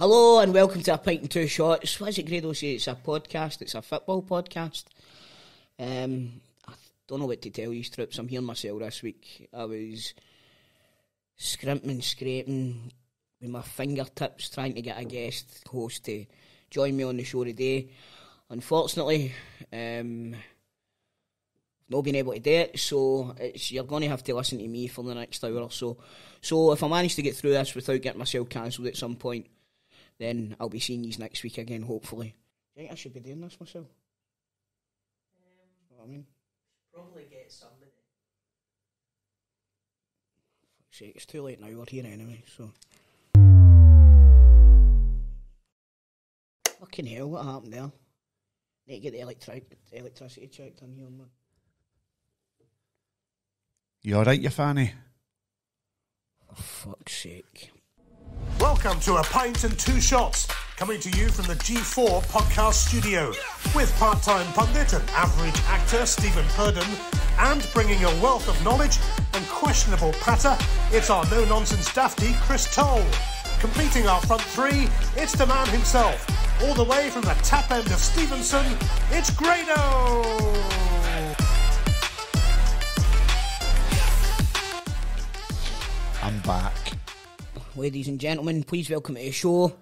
Hello and welcome to a pint and two shots. What is it Grado say? It's a podcast. It's a football podcast. Um, I don't know what to tell you, Strips. I'm here myself this week. I was scrimping, scraping with my fingertips, trying to get a guest host to join me on the show today. Unfortunately, um, not been able to do it, so you're going to have to listen to me for the next hour or so. So if I manage to get through this without getting myself cancelled at some point, then I'll be seeing you next week again, hopefully. Do you think I should be doing this myself? Um, know what I mean? Probably get somebody. Fuck's sake, it's too late now, we're here anyway, so. Fucking hell, what happened there? Need to get the electric, electricity checked in here, man. You alright, you fanny? For fuck's sake. Welcome to A Pint and Two Shots, coming to you from the G4 podcast studio, with part time pundit and average actor Stephen Purdon, and bringing a wealth of knowledge and questionable patter, it's our no nonsense dafty Chris Toll. Completing our front three, it's the man himself, all the way from the tap end of Stevenston, it's Grado! I'm back. Ladies and gentlemen, please welcome to the show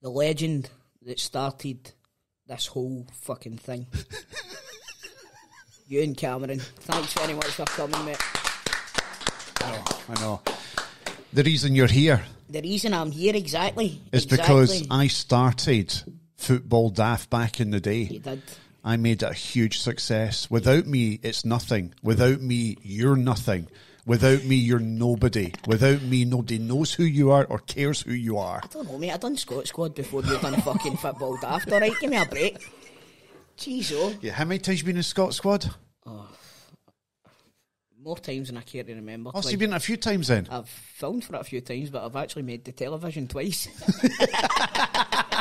the legend that started this whole fucking thing. Ewen Cameron. Thanks very much for coming, mate. I know. The reason you're here The reason I'm here exactly is exactly, because I started Football Daft back in the day. you did. I made it a huge success. Without me, it's nothing. Without me, you're nothing. Without me, you're nobody. Without me, nobody knows who you are or cares who you are. I don't know, mate. I done Scot Squad before you done a fucking football daft. All right, give me a break. Jeez, oh, Yeah, how many times you been in Scot Squad? more times than I care to remember. Oh, so Like, you've been a few times then. I've filmed for it a few times, but I've actually made the television twice.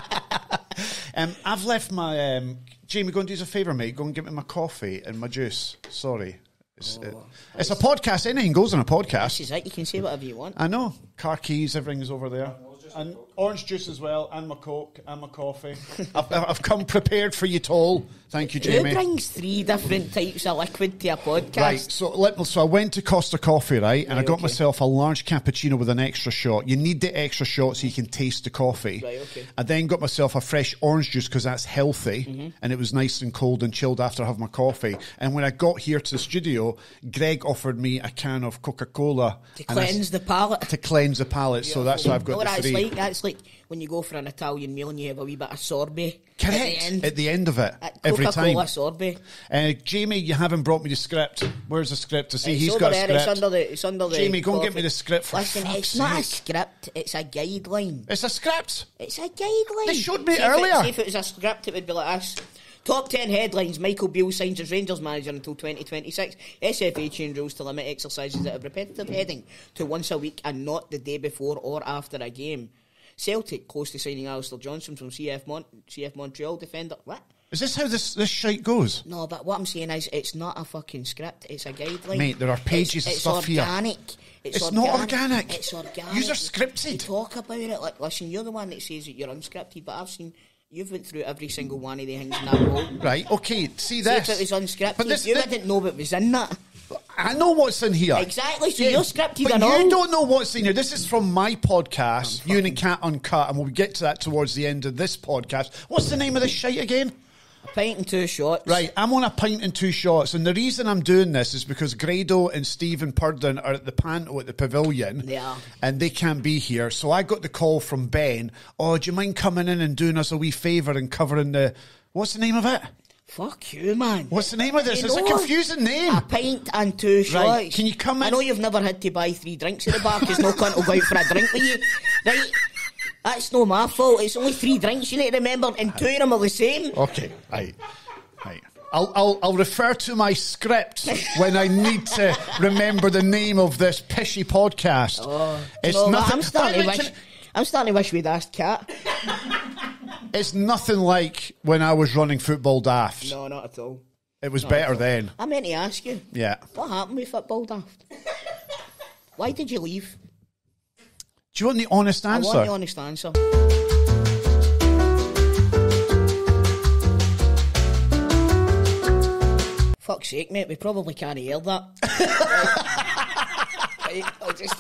Um, I've left my um, Jamie. Go and do us a favour, mate. Go and get me my coffee and my juice. Sorry, it's, oh, it- it's a podcast. Anything goes on a podcast. this is it. You can say whatever you want. I know. Car keys, everything's over there. And orange juice as well, and my Coke, and my coffee. I've, I've come prepared for you, Toll. Thank you, Jamie. Who Jamie. brings three different types of liquid to a podcast? Right, so let me, so I went to Costa Coffee, right, and I got okay. myself a large cappuccino with an extra shot. You need the extra shot so you can taste the coffee. Right, okay. I then got myself a fresh orange juice because that's healthy, Mm-hmm. and it was nice and cold and chilled after I have my coffee. And when I got here to the studio, Greg offered me a can of Coca Cola To cleanse the palate. to cleanse the palate. So that's why I've got what the that's three. like? That's like when you go for an Italian meal and you have a wee bit of sorbet. Correct. At the end. of it, At every Coca-Cola time. sorbet. Uh, Jamie, you haven't brought me the script. Where's the script? To see It's he's got a script. It's under the. It's under the. Jamie, go and get me the script for Listen, it's not a script. It's a guideline. It's a script. It's a guideline. They showed me See if it- earlier. see if it was a script, it would be like this. Top 10 headlines Michael Beale signs as Rangers manager until 2026. SFA change rules to limit exercises at a repetitive heading to once a week and not the day before or after a game. Celtic close to signing Alistair Johnston from CF, Mon- CF Montreal defender. What? Is this how this this shite goes? No, but what I'm saying is it's not a fucking script, it's a guideline. Mate, there are pages it's, of it's stuff here. organic. It's, It's not organic. It's organic. Yous are scripted. You talk about it like, listen, you're the one that says that you're unscripted, but I've seen you've went through every single one of the things in that role. Right, okay, see See this. if it was unscripted. But this, you thi- didn't know what was in that. I know what's in here. Exactly, so you're scripted but and you all. don't know what's in here. This is from my podcast, You and Cat Uncut, and we'll get to that towards the end of this podcast. What's the name of this shite again? Pint and two shots. Right, I'm on a pint and two shots, and the reason I'm doing this is because Grado and Stephen Purdon are at the panto at the pavilion. They are. And they can't be here. So I got the call from Ben, oh, do you mind coming in and doing us a wee favour and covering the. What's the name of it? Fuck you, man. What's the name of this? You It's a confusing name. A pint and two shots. can you come in? I know you've never had to buy three drinks at the bar because no cunt will go out for a drink with you. Right? That's no my fault. It's only three drinks you need to remember, and two of them are the same. Okay, right, right. I'll, I'll, I'll refer to my script when I need to remember the name of this pishy podcast. Oh, it's No, nothing. I'm starting, to By the wish, I'm starting to wish we'd asked Cat. It's nothing like when I was running football daft. No, not at all. It was better then. I meant to ask you, Yeah. what happened with football daft? Why did you leave? Do you want the honest answer? I want the honest answer. Fuck's sake, mate, we probably can't hear that. Right, I'll just-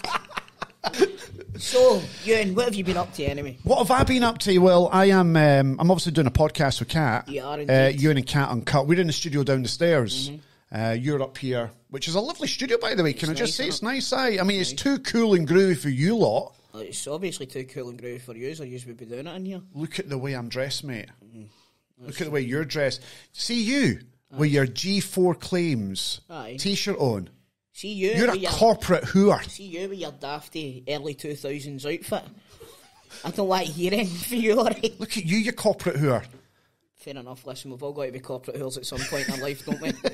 so, Ewen, what have you been up to anyway? What have I been up to? Well, I am. Um, I'm obviously doing a podcast with Cat. You are Uh, indeed. Mm-hmm. you and Kat Uncut. We're in the studio down the stairs. Uh, you're up here, which is a lovely studio, by the way. Can I just nice, say it's nice? Aye. I mean, it's too cool and groovy for you lot. It's obviously too cool and groovy for you, or you would be doing it in here. Look at the way I'm dressed, mate. Mm-hmm. Look at the way you're dressed. See you with your G4 claims Aye. t-shirt on. See you, You're a your, corporate whore. see you with your dafty early 2000s outfit. I don't like hearing hear for you, alright? Look at you, you corporate whore. Fair enough, listen, we've all got to be corporate whores at some point in our life, don't we?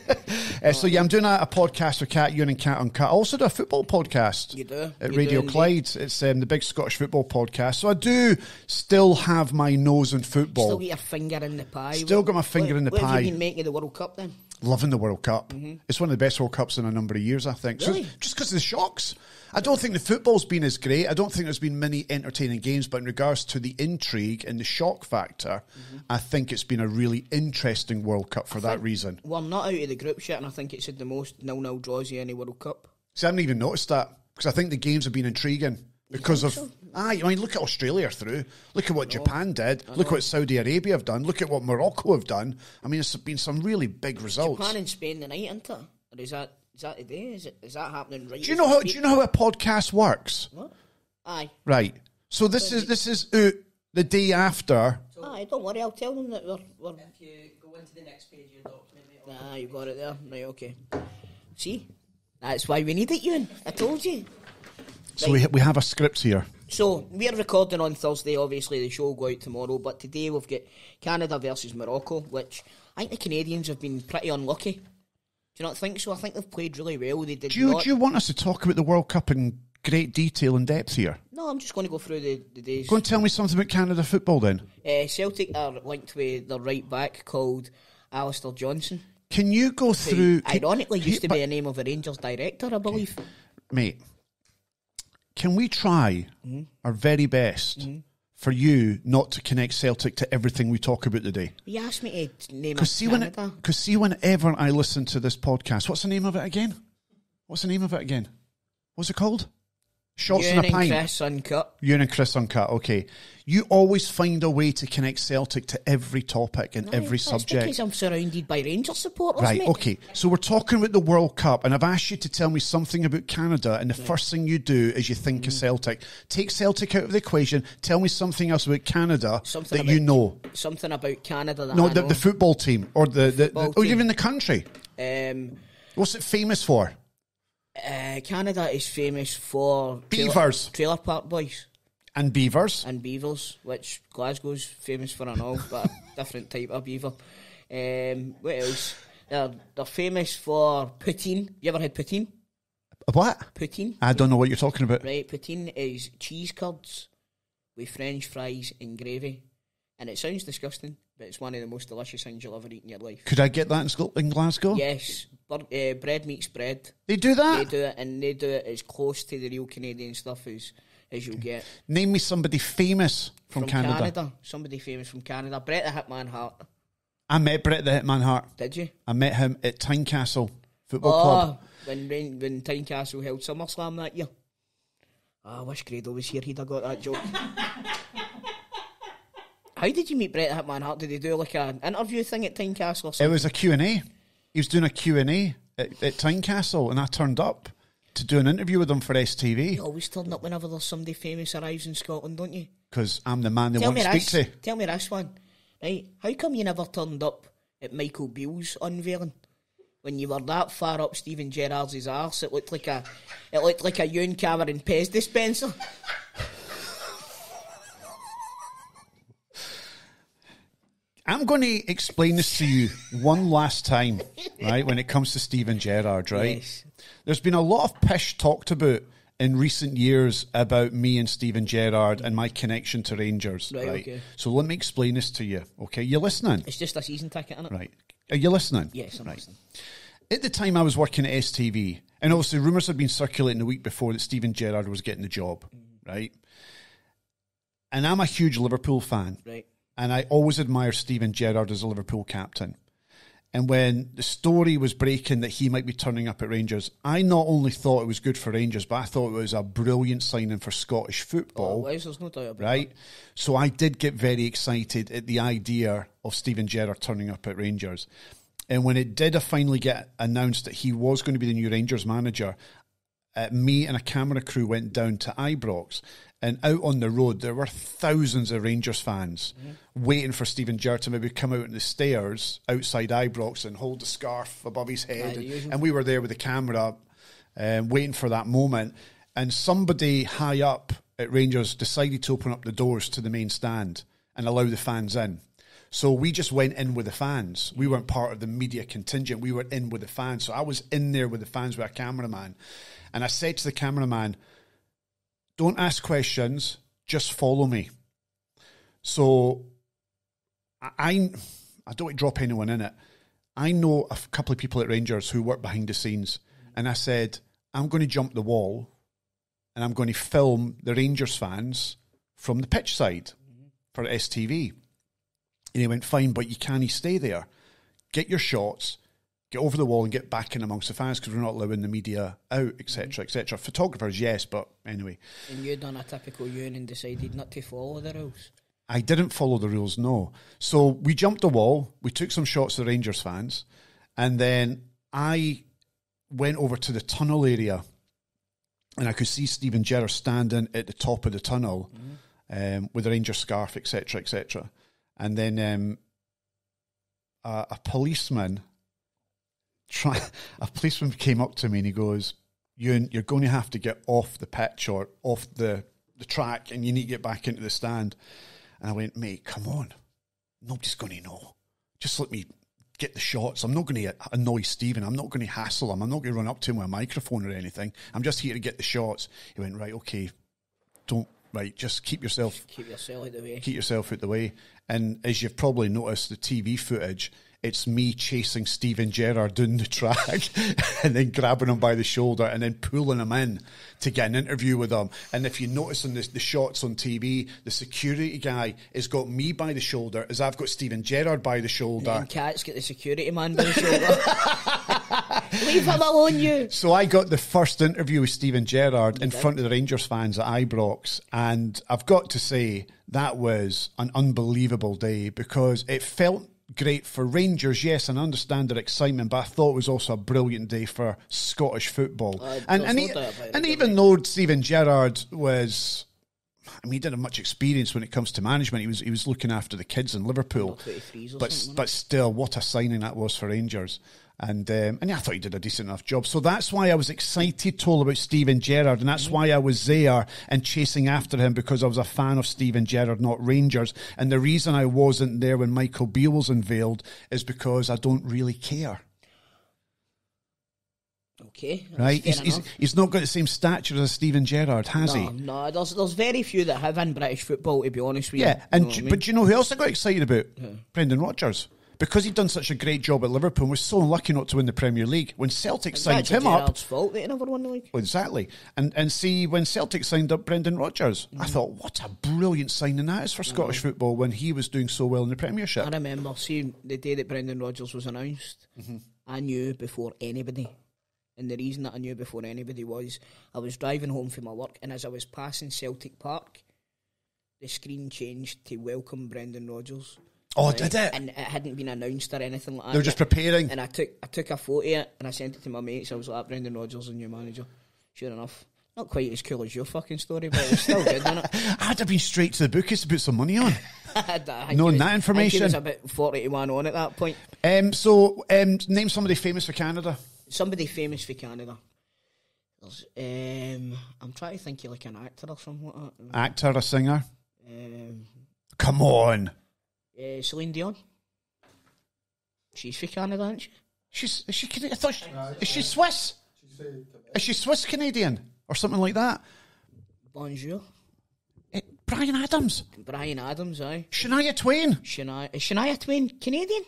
Uh, so yeah, I'm doing a, a podcast with Cat, you and Cat Uncut. I also do a football podcast. You do. At You Radio do. Clyde. It's um, the big Scottish football podcast. So I do still have my nose in football. Still got your finger in the pie. Still got my finger what, in the what pie. have you been making the World Cup then? Loving the World Cup. It's one of the best World Cups in a number of years, I think. So. Really? just because of the shocks. I don't think the football's been as great. I don't think there's been many entertaining games, but in regards to the intrigue and the shock factor, Mm-hmm. I think it's been a really interesting World Cup for that reason. We're not out of the group yet, and I think it's had the most nil-nil draws of any World Cup. See, I haven't even noticed that because I think the games have been intriguing because of. Aye, I mean, look at Australia through. Look at what Japan did. Look what Saudi Arabia have done. Look at what Morocco have done. I mean, it's been some really big results. Japan and Spain tonight, isn't it? Or is that is that today? Is it is that happening right? do you know how? Do you know how a podcast works? What? Aye. Right. So this is this is out the day after. Aye, don't worry. I'll tell them that we're. we're If you go into the next page of your document, mate, ah, you got it there. Right, okay. See, that's why we need it, Ewen. I told you. So we we have a script here. So we're recording on Thursday. Obviously, the show will go out tomorrow. But today we've got Canada versus Morocco, which I think the Canadians have been pretty unlucky. Do you not think so? I think they've played really well. They did Do you not. do you want us to talk about the World Cup in great detail and depth here? No, I'm just going to go through the, the days. Go and tell me something about Canada football then. Uh, Celtic are linked with their right back called Alistair Johnston. Can you go through? can- ironically, used to but- be a name of a Rangers director, I believe. mate, can we try Mm-hmm. our very best for you not to connect Celtic to everything we talk about today? He asked me to name a Because see, when Canada. because see, whenever I listen to this podcast, what's the name of it again? What's the name of it again? What's it called? Shots Ewen in a and pint. Chris Uncut. You and Chris Uncut. Okay, you always find a way to connect Celtic to every topic and every That's subject. because I'm surrounded by Rangers supporters, Right, mate. okay. So we're talking about the World Cup, and I've asked you to tell me something about Canada, and the first thing you do is you think Mm. of Celtic. Take Celtic out of the equation. Tell me something else about Canada Something that you know. Something about Canada that No, I the, the football team, or the, the, Football or team. even the country. um, What's it famous for? Uh, Canada is famous for trailer- Beavers. Trailer Park Boys, And beavers. and beavers, which Glasgow's famous for and all, but a different type of beaver. Um, what else? They're, they're famous for poutine. You ever had poutine? What? Poutine, I don't know what you're talking about. right? Poutine is cheese curds with French fries and gravy, and it sounds disgusting, but it's one of the most delicious things you'll ever eat in your life. Could I get that in, Glasgow? Yes, uh, Bread Meats Bread. They do that? They do it, and they do it as close to the real Canadian stuff as as you'll get Name me somebody famous from, from Canada. Somebody famous from Canada. Brett the Hitman Hart. I met Brett the Hitman Hart. Did you? I met him at Tynecastle Football Oh, Club. when when, when Tynecastle held SummerSlam that year. Oh, I wish Grado was here. He'd have got that joke. How did you meet Brett the Hitman Hart? Did they do like an interview thing at Tynecastle or It something? was a Q&A. He was doing a Q&A at, at Tynecastle and I turned up to do an interview with him for STV. You always turn up whenever there's somebody famous arrives in Scotland, don't you? because I'm the man they Tell want to speak this. to. Tell me this one. Right? How come you never turned up at Michael Beale's unveiling? When you were that far up Steven Gerrard's arse, it looked like a it looked like a Ewen Cameron Pez dispenser. I'm going to explain this to you one last time, right, when it comes to Steven Gerrard, right? Yes. There's been a lot of pish talked about in recent years about me and Steven Gerrard and my connection to Rangers, Right, right? okay. So let me explain this to you, okay? You're listening? It's just a season ticket, isn't it? Right. Are you listening? Yes, I'm right. listening. At the time, I was working at STV, and obviously rumours had been circulating the week before that Steven Gerrard was getting the job, mm. right? And I'm a huge Liverpool fan, Right. And I always admire Steven Gerrard as a Liverpool captain. And when the story was breaking that he might be turning up at Rangers, I not only thought it was good for Rangers, but I thought it was a brilliant signing for Scottish football Oh, there's no doubt about right? So I did get very excited at the idea of Steven Gerrard turning up at Rangers. And when it did finally get announced that he was going to be the new Rangers manager, uh, me and a camera crew went down to Ibrox. And out on the road, there were thousands of Rangers fans waiting for Steven Gerrard to maybe come out on the stairs outside Ibrox and hold the scarf above his head. And, and we were there with the camera um, waiting for that moment. And somebody high up at Rangers decided to open up the doors to the main stand and allow the fans in. So we just went in with the fans. We weren't part of the media contingent. We were in with the fans. So I was in there with the fans with a cameraman. And I said to the cameraman, don't ask questions, just follow me. So I, I don't drop anyone in it. I know a couple of people at Rangers who work behind the scenes, and I said, I'm going to jump the wall and I'm going to film the Rangers fans from the pitch side for STV. And he went, Fine, but you can't stay there. Get your shots, get over the wall and get back in amongst the fans because we're not allowing the media out, etc., etc. Photographers, yes, but anyway. And you done a typical you and decided not to follow the rules. I didn't follow the rules, no. So we jumped the wall, we took some shots of the Rangers fans, and then I went over to the tunnel area and I could see Steven Gerrard standing at the top of the tunnel um, with a Ranger scarf, etc., etc. And then um, a, a policeman, try, a policeman came up to me and he goes, "Ewen, you're going to have to get off the pitch or off the the track, and you need to get back into the stand." And I went, "Mate, come on, nobody's going to know. Just let me." Get the shots. I'm not going to annoy Stephen. I'm not going to hassle him. I'm not going to run up to him with a microphone or anything. I'm just here to get the shots. He went, right, okay, don't, right, just keep yourself Keep yourself out of the way. keep yourself out the way. And as you've probably noticed, the TV footage, it's me chasing Steven Gerrard down the track and then grabbing him by the shoulder and then pulling him in to get an interview with him. And if you notice in the, the shots on TV, the security guy has got me by the shoulder as I've got Steven Gerrard by the shoulder. And Cats get the security man by the shoulder. Leave him alone, you. So I got the first interview with Steven Gerrard in front of the Rangers fans at Ibrox, and I've got to say that was an unbelievable day because it felt great for Rangers, yes, and I understand their excitement, but I thought it was also a brilliant day for Scottish football. Uh, and and, e- it, and even though Steven Gerrard was. I mean, he didn't have much experience when it comes to management. He was he was looking after the kids in Liverpool, Under 23s or but but still, what a signing that was for Rangers. And um, and yeah, I thought he did a decent enough job. So that's why I was excited, told about Steven Gerrard, and that's why I was there and chasing after him because I was a fan of Steven Gerrard, not Rangers. And the reason I wasn't there when Michael Beale was unveiled is because I don't really care. Okay, Right? He's, he's, he's not got the same stature as Steven Gerrard, has no, he? no, there's there's very few that have in British football. To be honest with you, Yeah, and You know do- I mean? but do you know who else I got excited about? Brendan Rodgers. Because he'd done such a great job at Liverpool and was so unlucky not to win the Premier League. When Celtic It's signed him up, fault he never won the league. Well, Exactly. And and see, when Celtic signed up Brendan Rodgers, Mm. I thought, what a brilliant signing that is for Scottish football when he was doing so well in the Premiership. I remember seeing the day that Brendan Rodgers was announced. Mm-hmm. I knew before anybody. And the reason that I knew before anybody was I was driving home from my work, and as I was passing Celtic Park, the screen changed to welcome Brendan Rodgers. Oh, did it? And it hadn't been announced or anything like that. They were just preparing. And I took I took a photo of it and I sent it to my mates. I was like, Brendan Rodgers, the new manager. Sure enough. Not quite as cool as your fucking story, but it was still good, wasn't it? I'd have been straight to the bookies to put some money on. Knowing that information. I was about 40 to 1 on at that point. Um, so, um, name somebody famous for Canada. Somebody famous for Canada. Um, I'm trying to think of like an actor or something like that. Actor, a singer. Um, Come on. Uh, Celine Dion. She's for Canada, isn't she? She's, is she, Cana- I thought she, is she Swiss? Is she Swiss Canadian? Or something like that? Bonjour. Eh, Bryan Adams. Bryan Adams, aye. Shania Twain. Shania, is Shania Twain Canadian?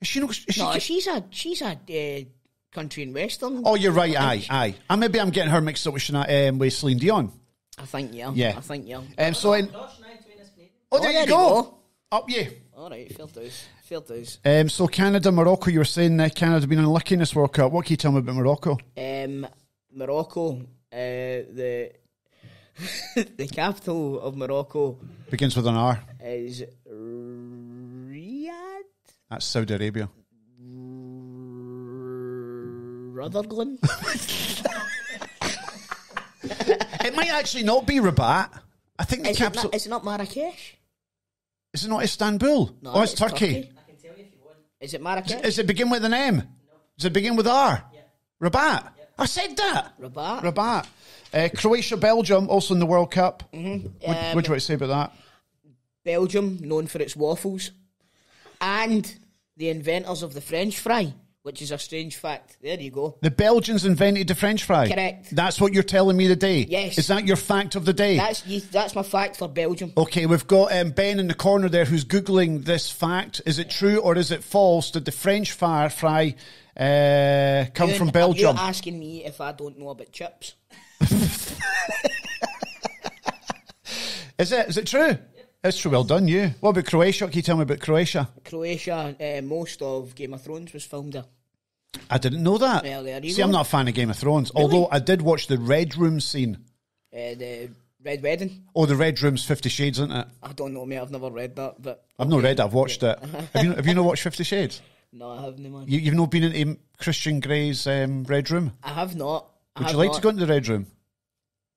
Is she, no, is she No, she's a she's a uh, country and western. Oh, you're right. Aye, aye. I maybe I'm getting her mixed up with Shania, um, with Celine Dion. I think yeah. Yeah. I think yeah. Um, so, in, Josh and I between us Canadians. oh, Oh, there, there you you go. go. Up you. All right, fair dues. Fair dues. Um, so Canada, Morocco. You were saying uh, Canada been unlucky in this World Cup. What can you tell me about Morocco? Um, Morocco, uh, the the capital of Morocco Begins with an R. is Riyadh. That's Saudi Arabia. Rutherglen. It might actually not be Rabat. I think the is, it capital not, is it not Marrakesh? Is it not Istanbul? No, oh, it's, it's Turkey. Turkey. I can tell you if you want. Is it Marrakesh? Does it begin with an M? No. Does it begin with R? Yeah. Rabat. Yeah. I said that. Rabat. Rabat. Uh, Croatia, Belgium, also in the World Cup. Mm-hmm. What, Um, what do you want to say about that? Belgium, known for its waffles, and the inventors of the French fry, which is a strange fact. There you go. The Belgians invented the French fry. Correct. That's what you're telling me today. Yes. Is that your fact of the day? That's that's my fact for Belgium. Okay, we've got um, Ben in the corner there who's googling this fact. Is it true or is it false? Did the French fire fry uh, come from Belgium? You're asking me if I don't know about chips? Is it? Is it true? It's true. Well done, you. What about Croatia? Can you tell me about Croatia? Croatia, uh, most of Game of Thrones was filmed there. I didn't know that. Well, there you See, go. I'm not a fan of Game of Thrones, although I did watch the Red Room scene. Uh, the Red Wedding. Oh, the Red Room's Fifty Shades, isn't it? I don't know, mate. I've never read that, but I've not read it. I've watched it. have you? Have you not watched Fifty Shades? no, I haven't, man. You, you've not been into Christian Grey's um, Red Room. I have not. I Would have you like not. to go into the Red Room?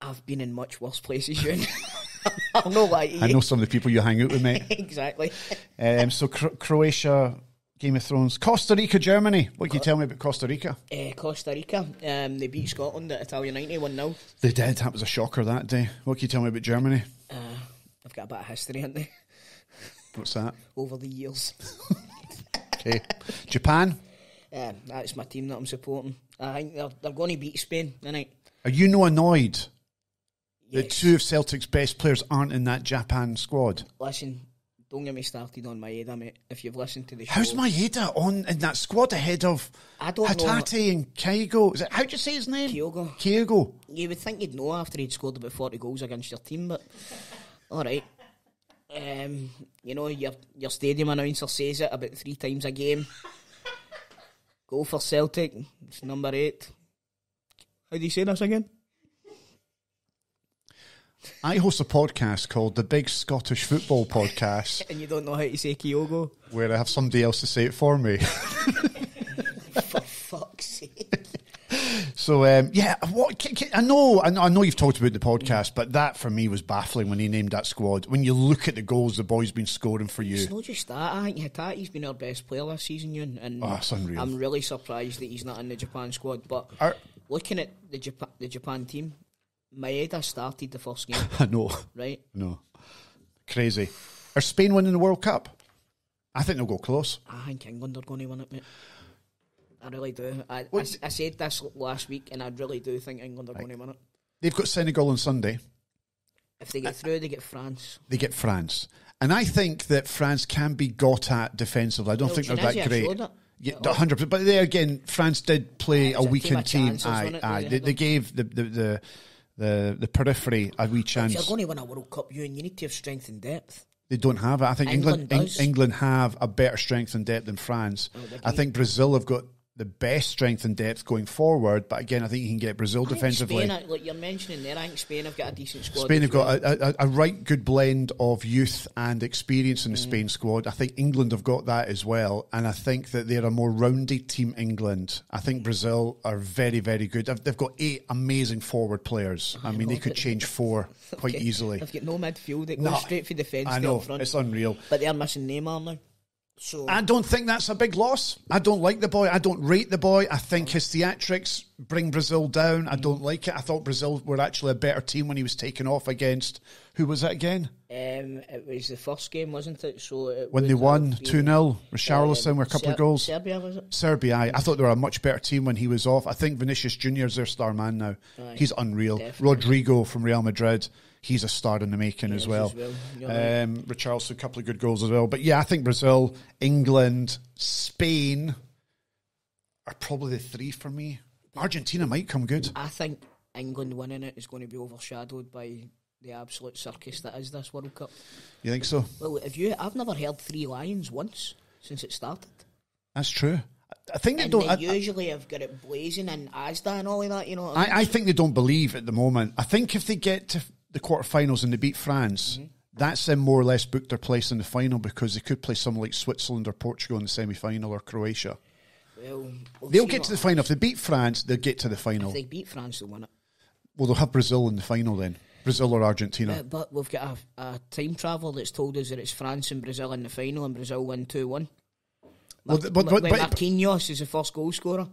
I've been in much worse places, Ewen. I'll not lie to you. I know some of the people you hang out with, mate. exactly. Um, so Cro- Croatia, Game of Thrones, Costa Rica, Germany. What can you tell me about Costa Rica? Uh, Costa Rica, um, they beat Scotland at Italian 91 0. They did. That was a shocker that day. What can you tell me about Germany? They've got a bit of history, haven't they, What's that? over the years. Okay, Japan. Um, that's my team that I'm supporting. I think they're, they're going to beat Spain tonight. Are you no annoyed Yes. two of Celtic's best players aren't in that Japan squad? Listen, don't get me started on Maeda, mate. If you've listened to the show, How's Maeda on in that squad ahead of I don't know. Hatate and Kaigo? Is it how do you say his name? Kyogo. Kyogo. You would think you'd know after he'd scored about 40 goals against your team, but all right. Um, you know, your your stadium announcer says it about three times a game. Go for Celtic. It's number eight. How do you say this again? I host a podcast called the Big Scottish Football Podcast, And you don't know how to say Kyogo? where I have somebody else to say it for me. for fuck's sake. So um, yeah, what ca- ca- I know, I know, I know you've talked about the podcast, but that for me was baffling when he named that squad. When you look at the goals the boy's been scoring for you, It's not just that. I think Hatate's been our best player this season, Ewen, and Oh, that's unreal. I'm really surprised that he's not in the Japan squad. But Are- looking at the Japan, the Japan team, Maeda started the first game, I know, right? no, crazy. Are Spain winning the World Cup? I think they'll go close. I think England are going to win it, mate. I really do. I, I, I said this last week, and I really do think England are going to win it. They've got Senegal on Sunday. If they get through, they get France. They get France, and I think that France can be got at defensively. I don't Well, think they're that great. Yeah, hundred. But there again, France did play It a was a team weakened team. chances, Aye, aye. They, they gave the the, the the the periphery a wee If you're going to win a World Cup, you and you need to have strength and depth. They don't have it. I think England England does. England have a better strength and depth than France. they I think Brazil have got the best strength and depth going forward. But again, I think you can get Brazil I defensively. Spain, like you're mentioning there, I think Spain have got a decent squad. Spain have well. got a, a, a right good blend of youth and experience Mm. in the Spain squad. I think England have got that as well, and I think that they're a more rounded team. England, I think Brazil are very, very good. They've, got eight amazing forward players. I mean, they could change four quite Okay. easily. They've got no midfield. It goes No, straight for defence. I know front. it's unreal. but they're missing Neymar now. So I don't think that's a big loss. I don't like the boy. I don't rate the boy. I think his theatrics bring Brazil down. I don't like it. I thought Brazil were actually a better team when he was taken off against who was it again? um, it was the first game, wasn't it? So it When they won 2 0, Richarlison um, were a couple of goals. Serbia was it? Serbia, aye. I thought they were a much better team when he was off. I think Vinicius Junior is their star man now. He's unreal. Definitely. Rodrygo from Real Madrid, he's a star in the making as Yes, well. as well. You're. Um, Richarlison, a couple of good goals as well. But yeah, I think Brazil, England, Spain are probably the three for me. Argentina might come good. I think England winning it is going to be overshadowed by the absolute circus that is this World Cup. You think so? Well, if you, I've never heard three lions once since it started. That's true. I- think they And don't. they I, I- usually have got it blazing and Asda and all of that, you know. I mean? I, I think they don't believe at the moment. I think if they get to the quarterfinals and they beat France, Mm-hmm. that's them more or less booked their place in the final because they could play someone like Switzerland or Portugal in the semi final or Croatia. well, we'll They'll get to the final. If they beat France, they'll get to the final. If they beat France, they'll win it. Well, they'll have Brazil in the final then. Brazil or Argentina. Uh, but we've got a, a time travel that's told us that it's France and Brazil in the final, and Brazil win two one. Well, th- but- but- but- Marquinhos is the first goal scorer.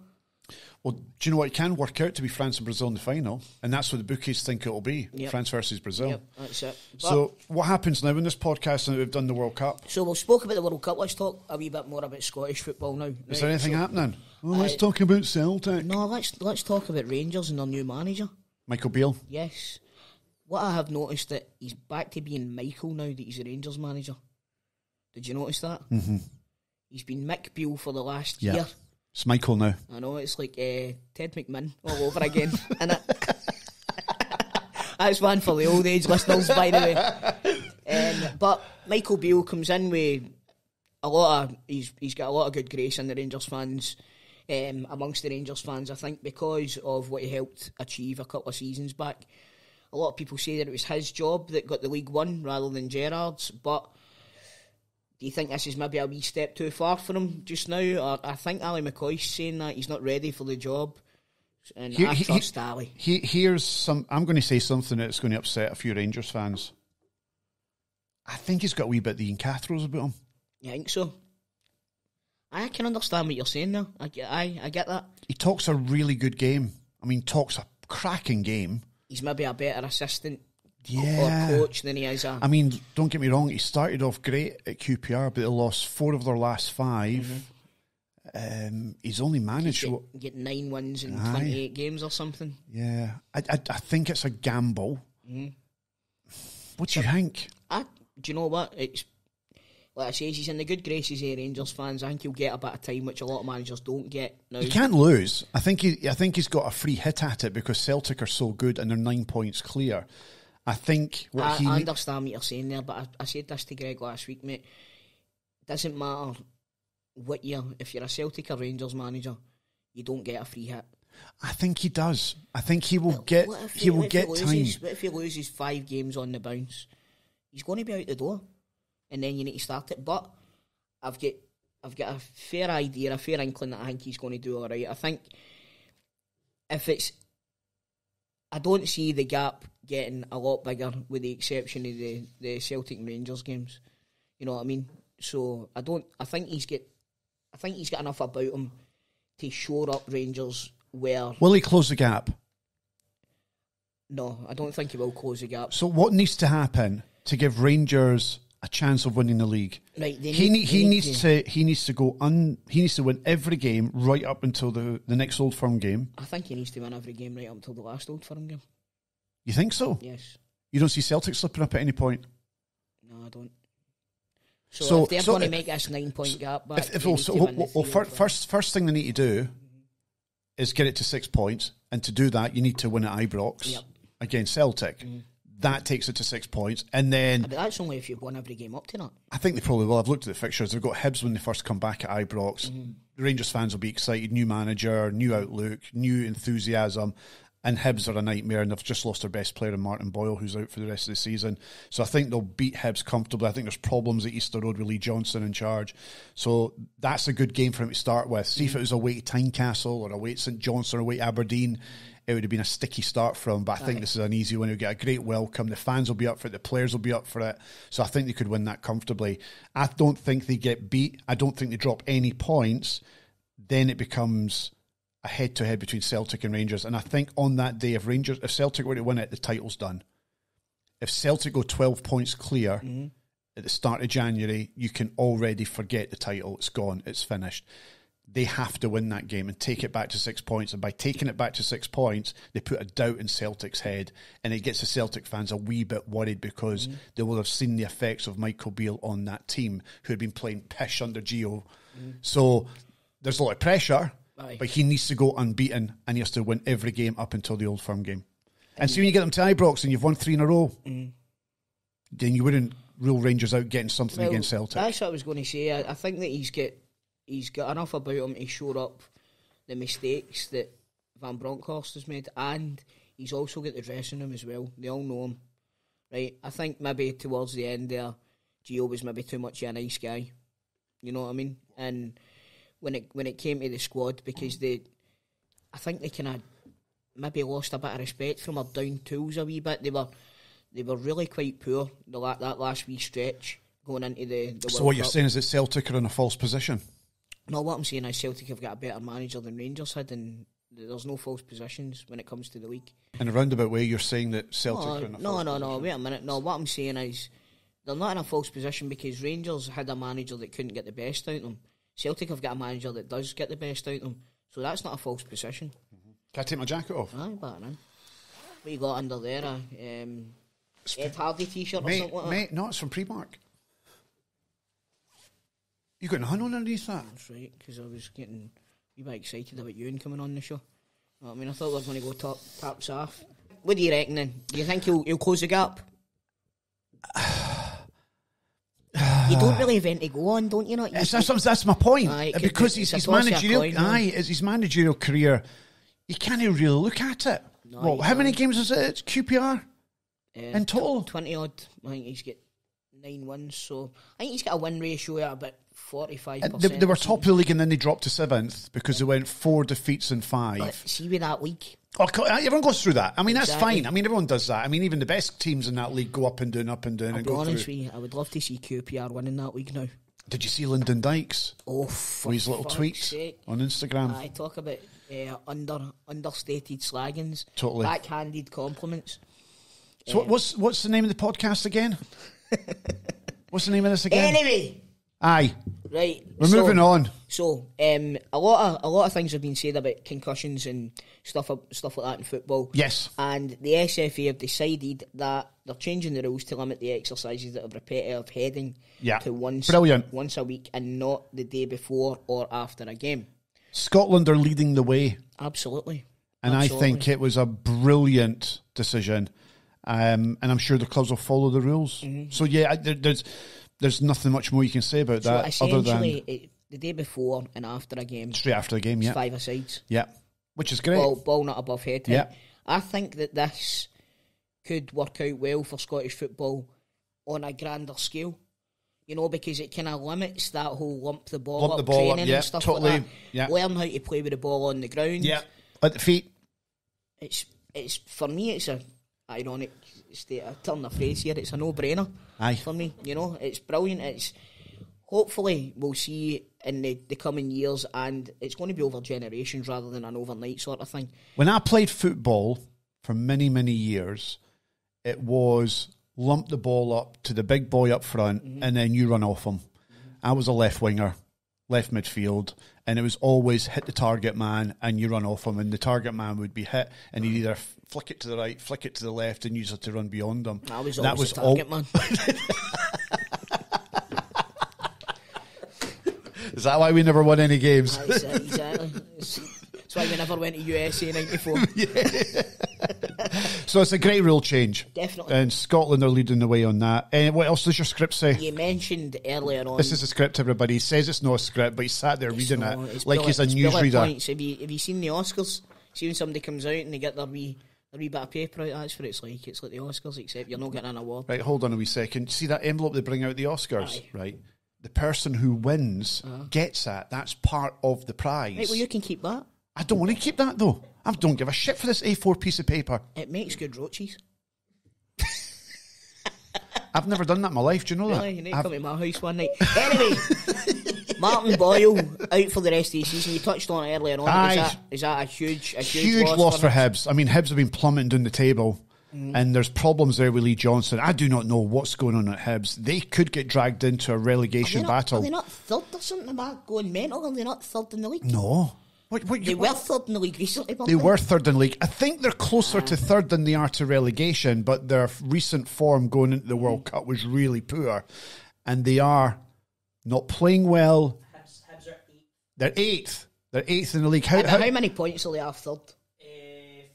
Well, do you know what? It can work out to be France and Brazil in the final, and that's what the bookies think it'll be Yep. France versus Brazil. Yep, that's it. But- So, what happens now in this podcast now that we've done the World Cup? So we've spoke about the World Cup. Let's talk a wee bit more about Scottish football now. Is there anything so- happening? Well, let's I- talk about Celtic. No, let's let's talk about Rangers and their new manager. Michael Beale. Yes. What I have noticed that he's back to being Michael now that he's a Rangers manager. Did you notice that? Mm-hmm. He's been Mick Beale for the last Yeah. year. It's Michael now. I know it's like uh, Ted McMahon all over again, and that's one for the old age listeners, by the way. Um, but Michael Beale comes in with a lot of he's he's got a lot of good grace in the Rangers fans. Um, amongst the Rangers fans, I think because of what he helped achieve a couple of seasons back, a lot of people say that it was his job that got the league won rather than Gerrard's. But do you think this is maybe a wee step too far for him just now? Or I think Ally McCoist's saying that he's not ready for the job, and He- I he- trust Ali. He, here's some. I'm going to say something that's going to upset a few Rangers fans. I think he's got a wee bit of the Ian Cathros about him. You think so? I can understand what you're saying there. I I, I get that. He talks a really good game. I mean, talks a cracking game. He's maybe a better assistant Yeah. coach than he is a. I mean, don't get me wrong. He started off great at QPR, but they lost four of their last 5 Um, he's only managed. get, what- get nine wins in Aye. 28 games or something. Yeah, I, I, I think it's a gamble. What do you think? I, do you know what? It's like I say, he's in the good graces of Rangers fans. I think he'll get a bit of time, which a lot of managers don't get now. He can't lose. I think he. I think he's got a free hit at it because Celtic are so good and they're nine points clear. I think what I, he. I understand what you're saying there, but I, I said this to Greg last week, mate. Doesn't matter what year, if you're a Celtic or Rangers manager, you don't get a free hit. I think he does. I think he will get. If He will get loses, time. What if he loses five games on the bounce? He's going to be out the door, and then you need to start it. But I've got, I've got a fair idea, a fair inkling that I think he's going to do all right. I think if it's, I don't see the gap getting a lot bigger, with the exception of the the Celtic Rangers games. You know what I mean? So I don't. I think he's get. I think he's got enough about him to shore up Rangers where Will he close the gap? no, I don't think he will close the gap. So what needs to happen to give Rangers a chance of winning the league? Right, he need- he need needs to he needs to go un he needs to win every game right up until the, the next Old Firm game. I think he needs to win every game right up until the last Old Firm game. You think so? Yes. You don't see Celtic slipping up at any point. No, I don't. So, So- if they're so going to make this nine point gap back, If, if well, well, well, three fir- Old Firms. first first thing they need to do is get it to six points, and to do that, you need to win at Ibrox Yep. against Celtic. Mm. That takes it to six points, and then But that's only if you've won every game up to that. I think they probably will. I've looked at the fixtures. They've got Hibs when they first come back at Ibrox. Mm-hmm. The Rangers fans will be excited. New manager, new outlook, new enthusiasm. And Hibs are a nightmare, and they've just lost their best player in Martin Boyle, who's out for the rest of the season. So I think they'll beat Hibs comfortably. I think there's problems at Easter Road with Lee Johnson in charge. So that's a good game for him to start with. See if it was away to Tynecastle or away to St Johnstone or away to Aberdeen, it would have been a sticky start for him. But I think this is an easy one. He'll get a great welcome. The fans will be up for it. The players will be up for it. So I think they could win that comfortably. I don't think they get beat. I don't think they drop any points. Then it becomes a head to head between Celtic and Rangers. And I think on that day, if Rangers, if Celtic were to win it, the title's done. If Celtic go 12 points clear mm-hmm. at the start of January, you can already forget the title. It's gone. It's finished. They have to win that game and take it back to six points. And by taking it back to six points, they put a doubt in Celtic's head. And it gets the Celtic fans a wee bit worried because mm-hmm. they will have seen the effects of Michael Beale on that team who had been playing pish under Gio. Mm-hmm. So there's a lot of pressure, Aye. but he needs to go unbeaten and he has to win every game up until the Old Firm game. And so when you get them to Ibrox and you've won three in a row, mm. then you wouldn't rule Rangers out getting something Well, against Celtic. That's what I was going to say. I, I think that he's got he's got enough about him to show up the mistakes that Van Bronckhorst has made, and he's also got the dressing room as well. They all know him, right? I think maybe towards the end there, Gio was maybe too much of a nice guy. You know what I mean? And when it when it came to the squad, because they, I think they kind of maybe lost a bit of respect from our down tools a wee bit. They were they were really quite poor the la- that last wee stretch going into the. the so World what you're Cup. saying is that Celtic are in a false position. No, what I'm saying is Celtic have got a better manager than Rangers had, and there's no false positions when it comes to the league. In a roundabout way, you're saying that Celtic No, are in a no, false no, no. position. Wait a minute. No, what I'm saying is they're not in a false position because Rangers had a manager that couldn't get the best out of them. Celtic have got a manager that does get the best out of them, so that's not a false position. Can I take my jacket off? Aye, but man. What you got under there? A um, Ed Hardy t-shirt or something like that? mate, no, it's from Primark. You got on underneath that? That's right, because I was getting a bit excited about you and coming on the show. I mean, I thought we were going to go top taps off. What do you reckon then? Do you think he'll, he'll close the gap? you don't really have anything to go on, don't you? Not that's, that's my point. Aye, because it's his a toss of a managerial, coin, aye, it's his managerial career, you can't really look at it. No, well, how many games is it? It's QPR Uh, in total. twenty odd. I think he's got nine wins, so I think he's got a win ratio at about forty five Uh. They, they were top of the league and then they dropped to seventh because they went four defeats and five. But see with that league, Oh, everyone goes through that. I mean, that's Exactly. fine. I mean, everyone does that. I mean, even the best teams in that league go up and down, up and down, I'll and go honest through. with you, I would love to see QPR winning that league now. Did you see Lyndon Dykes Oh, for his little tweets sake. on Instagram? I talk about uh, under understated slaggings, Totally. backhanded compliments. So, what, what's what's the name of the podcast again? What's the name of this again? Anyway, Aye, right, we're so, moving on. So, um, a lot of a lot of things have been said about concussions and stuff stuff like that in football. Yes. and the SFA have decided that they're changing the rules to limit the exercises that have repetitive heading Yeah. to once Brilliant. once a week and not the day before or after a game. Scotland are leading the way. Absolutely. And Absolutely. I think it was a brilliant decision. Um, and I'm sure the clubs will follow the rules. So yeah, I- there, there's there's nothing much more you can say about Mm-hmm. that So other than it, the day before and after a game, straight after the game. Yeah, five asides. yeah, which is great. ball, ball not above head. Yeah. I think that this could work out well for Scottish football on a grander scale. You know, because it kind of limits that whole lump the ball Lump up the ball up, training yeah, and stuff totally, like that. yeah. Learn how to play with the ball on the ground. yeah, at the feet. It's it's for me. It's a ironic state. I turn the phrase here. It's a no brainer. Aye. For me, you know, it's brilliant. It's hopefully we'll see in the, the coming years, and it's going to be over generations rather than an overnight sort of thing. When I played football for many, many years, it was lump the ball up to the big boy up front mm-hmm. and then you run off him. I was a left winger, left midfield, and it was always hit the target man and you run off him, and the target man would be hit, and he'd either flick it to the right, flick it to the left, and use it to run beyond them. I was that was a all. man. Is that why we never won any games? Exactly. That's why we never went to USA '94. so it's a great rule change. Definitely. And Scotland are leading the way on that. Uh, what else does your script say? You mentioned earlier on. This is a script, everybody. He says it's not a script, but he sat there reading it like he's a newsreader. Have you have you seen the Oscars? See when somebody comes out and they get their wee their wee bit of paper out. That's what it's like. It's like the Oscars, except you're not getting an award. Right, hold on a wee second. See that envelope they bring out the Oscars, Aye. right? The person who wins gets that. That's part of the prize. Right, well, you can keep that. I don't want to keep that though. I don't give a shit for this A4 piece of paper. It makes good roaches. I've never done that in my life. Do you know that? You need to come to my house one night. Anyway, Martin Boyle out for the rest of the season. You touched on it earlier on. Aye. Is that, is that a huge, a huge, huge loss for him? Hibs. I mean, Hibs have been plummeting down the table, Mm. and there's problems there with Lee Johnson. I do not know what's going on at Hibs. They could get dragged into a Are relegation not, battle. Are they not third or something? Am I going mental? Are they not third in the league? no, what, what, They you, were third in the league recently. weren't They were third in league. I think they're closer to third than they are to relegation, but their recent form going into the World Cup was really poor, and they are not playing well. Hibs, Hibs are eight, They're eighth. They're eighth in the league. How, How, how, how many points are they have third? uh,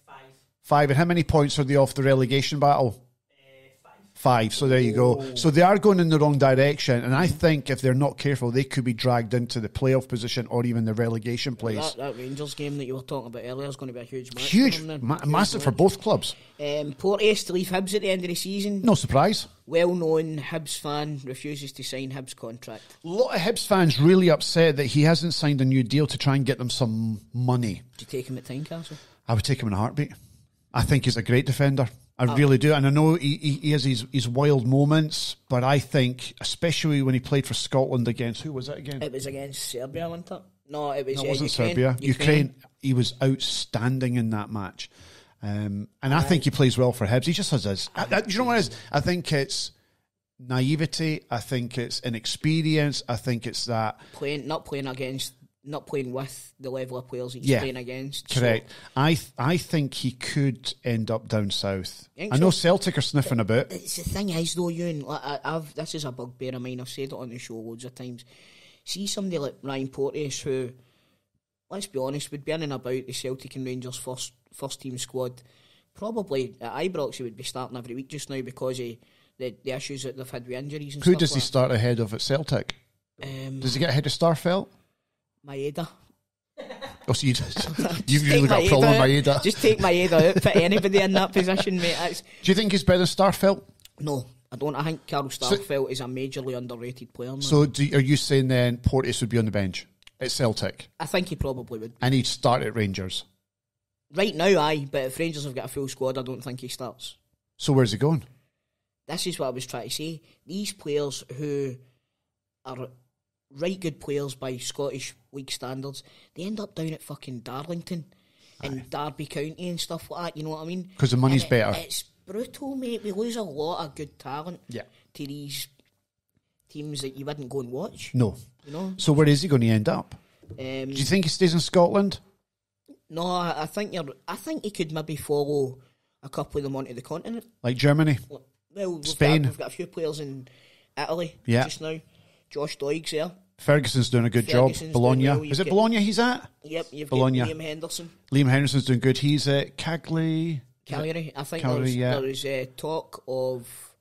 five. Five. And how many points are they off the relegation battle? Five. So there you go. So they are going in the wrong direction, and I think if they're not careful, they could be dragged into the playoff position or even the relegation place. That, that Rangers game that you were talking about earlier is going to be a huge match. Huge, for ma- Huge massive for both clubs. Um, Porteous to leave Hibs at the end of the season. No surprise. Well known Hibs fan refuses to sign Hibs contract. A lot of Hibs fans really upset that he hasn't signed a new deal to try and get them some money. Do you take him at Tynecastle? I would take him in a heartbeat. I think he's a great defender. I really do. And I know he, he, he has his, his wild moments, but I think, especially when he played for Scotland against, who was it again? It was against Serbia, wasn't it? No, it was No, uh, it wasn't Ukraine. Serbia. Ukraine. Ukraine. He was outstanding in that match. Um, and I think he plays well for Hibs. He just has his. I, you know what it is? I think it's naivety. I think it's inexperience. I think it's that. Playing, not playing against, not playing with the level of players he's Yeah. playing against. Correct. I th- I think he could end up down south. Think I know so? Celtic are sniffing about. So, it's the thing is though, Ewen, like, I, I've this is a bugbear of mine. I've said it on the show loads of times. See somebody like Ryan Porteous who, let's be honest, would be in and about the Celtic and Rangers first first team squad. Probably at Ibrox he would be starting every week just now because of the, the issues that they've had with injuries and Who stuff does he like start ahead of at Celtic? Um, Does he get ahead of Starfelt? Maeda. Oh, so you you've Take really got a problem with Maeda. Just take Maeda out. Put anybody in that position, mate. That's, Do you think he's better than Starfelt? no, I don't. I think Carl Starfelt is a majorly underrated player. now. So do, are you saying then Porteous would be on the bench at Celtic I think he probably would. and he'd start at Rangers? Right now, aye, but if Rangers have got a full squad, I don't think he starts. So where's he going? This is what I was trying to say. These players who are right good players by Scottish league standards, they end up down at fucking Darlington and Derby County and stuff like that. You know what I mean? Because the money's it- better. It's brutal, mate. We lose a lot of good talent Yeah. to these teams that you wouldn't go and watch. No. You know? So where is he going to end up? Um, Do you think he stays in Scotland? no, I I think you're. I think he could maybe follow a couple of them onto the continent. Like Germany? Well, we've Spain. Got, we've got a few players in Italy Yeah. just now. Josh Doig's there. Ferguson's doing a good Ferguson's job. Bologna. well. Is it Bologna he's at? Yep, you've Bologna. got Liam Henderson, Liam Henderson's doing good. He's at Cagley. Cagliari. I think Cagliari, there was, yeah. there was uh, talk of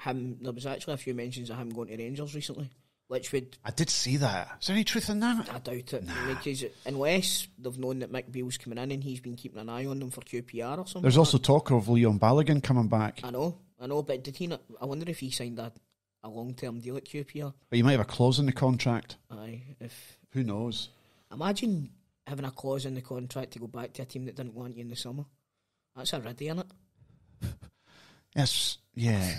him. There was actually a few mentions of him going to Rangers recently, which would I did see that. Is there any truth in that? I doubt it because unless they've known that Mick Beale's coming in and he's been keeping an eye on them for QPR or something. There's like also talk of Leon Balogun coming back. I know, I know, but did he not? I wonder if he signed a, a long term deal at QPR. But you might have a clause in the contract. Aye, if Who knows? Imagine having a clause in the contract to go back to a team that didn't want you in the summer. That's a riddy, isn't it? Yes, yeah.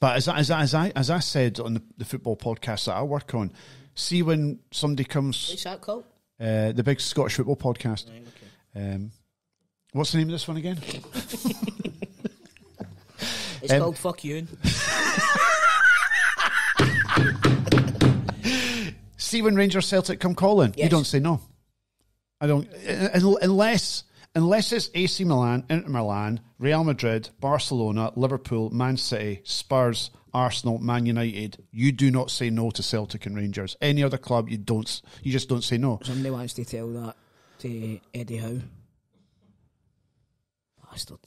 but as I, as I, as I as I said on the, the football podcast that I work on, see when somebody comes, What's that called? uh, the big Scottish football podcast. Right, okay. Um, what's the name of this one again? It's Um, called Fuck You. See when Rangers Celtic come calling, you don't say no. I don't unless unless it's AC Milan, Inter Milan, Real Madrid, Barcelona, Liverpool, Man City, Spurs, Arsenal, Man United. You do not say no to Celtic and Rangers. Any other club, you don't. You just don't say no. Somebody wants to tell that to Eddie Howe. Bastard.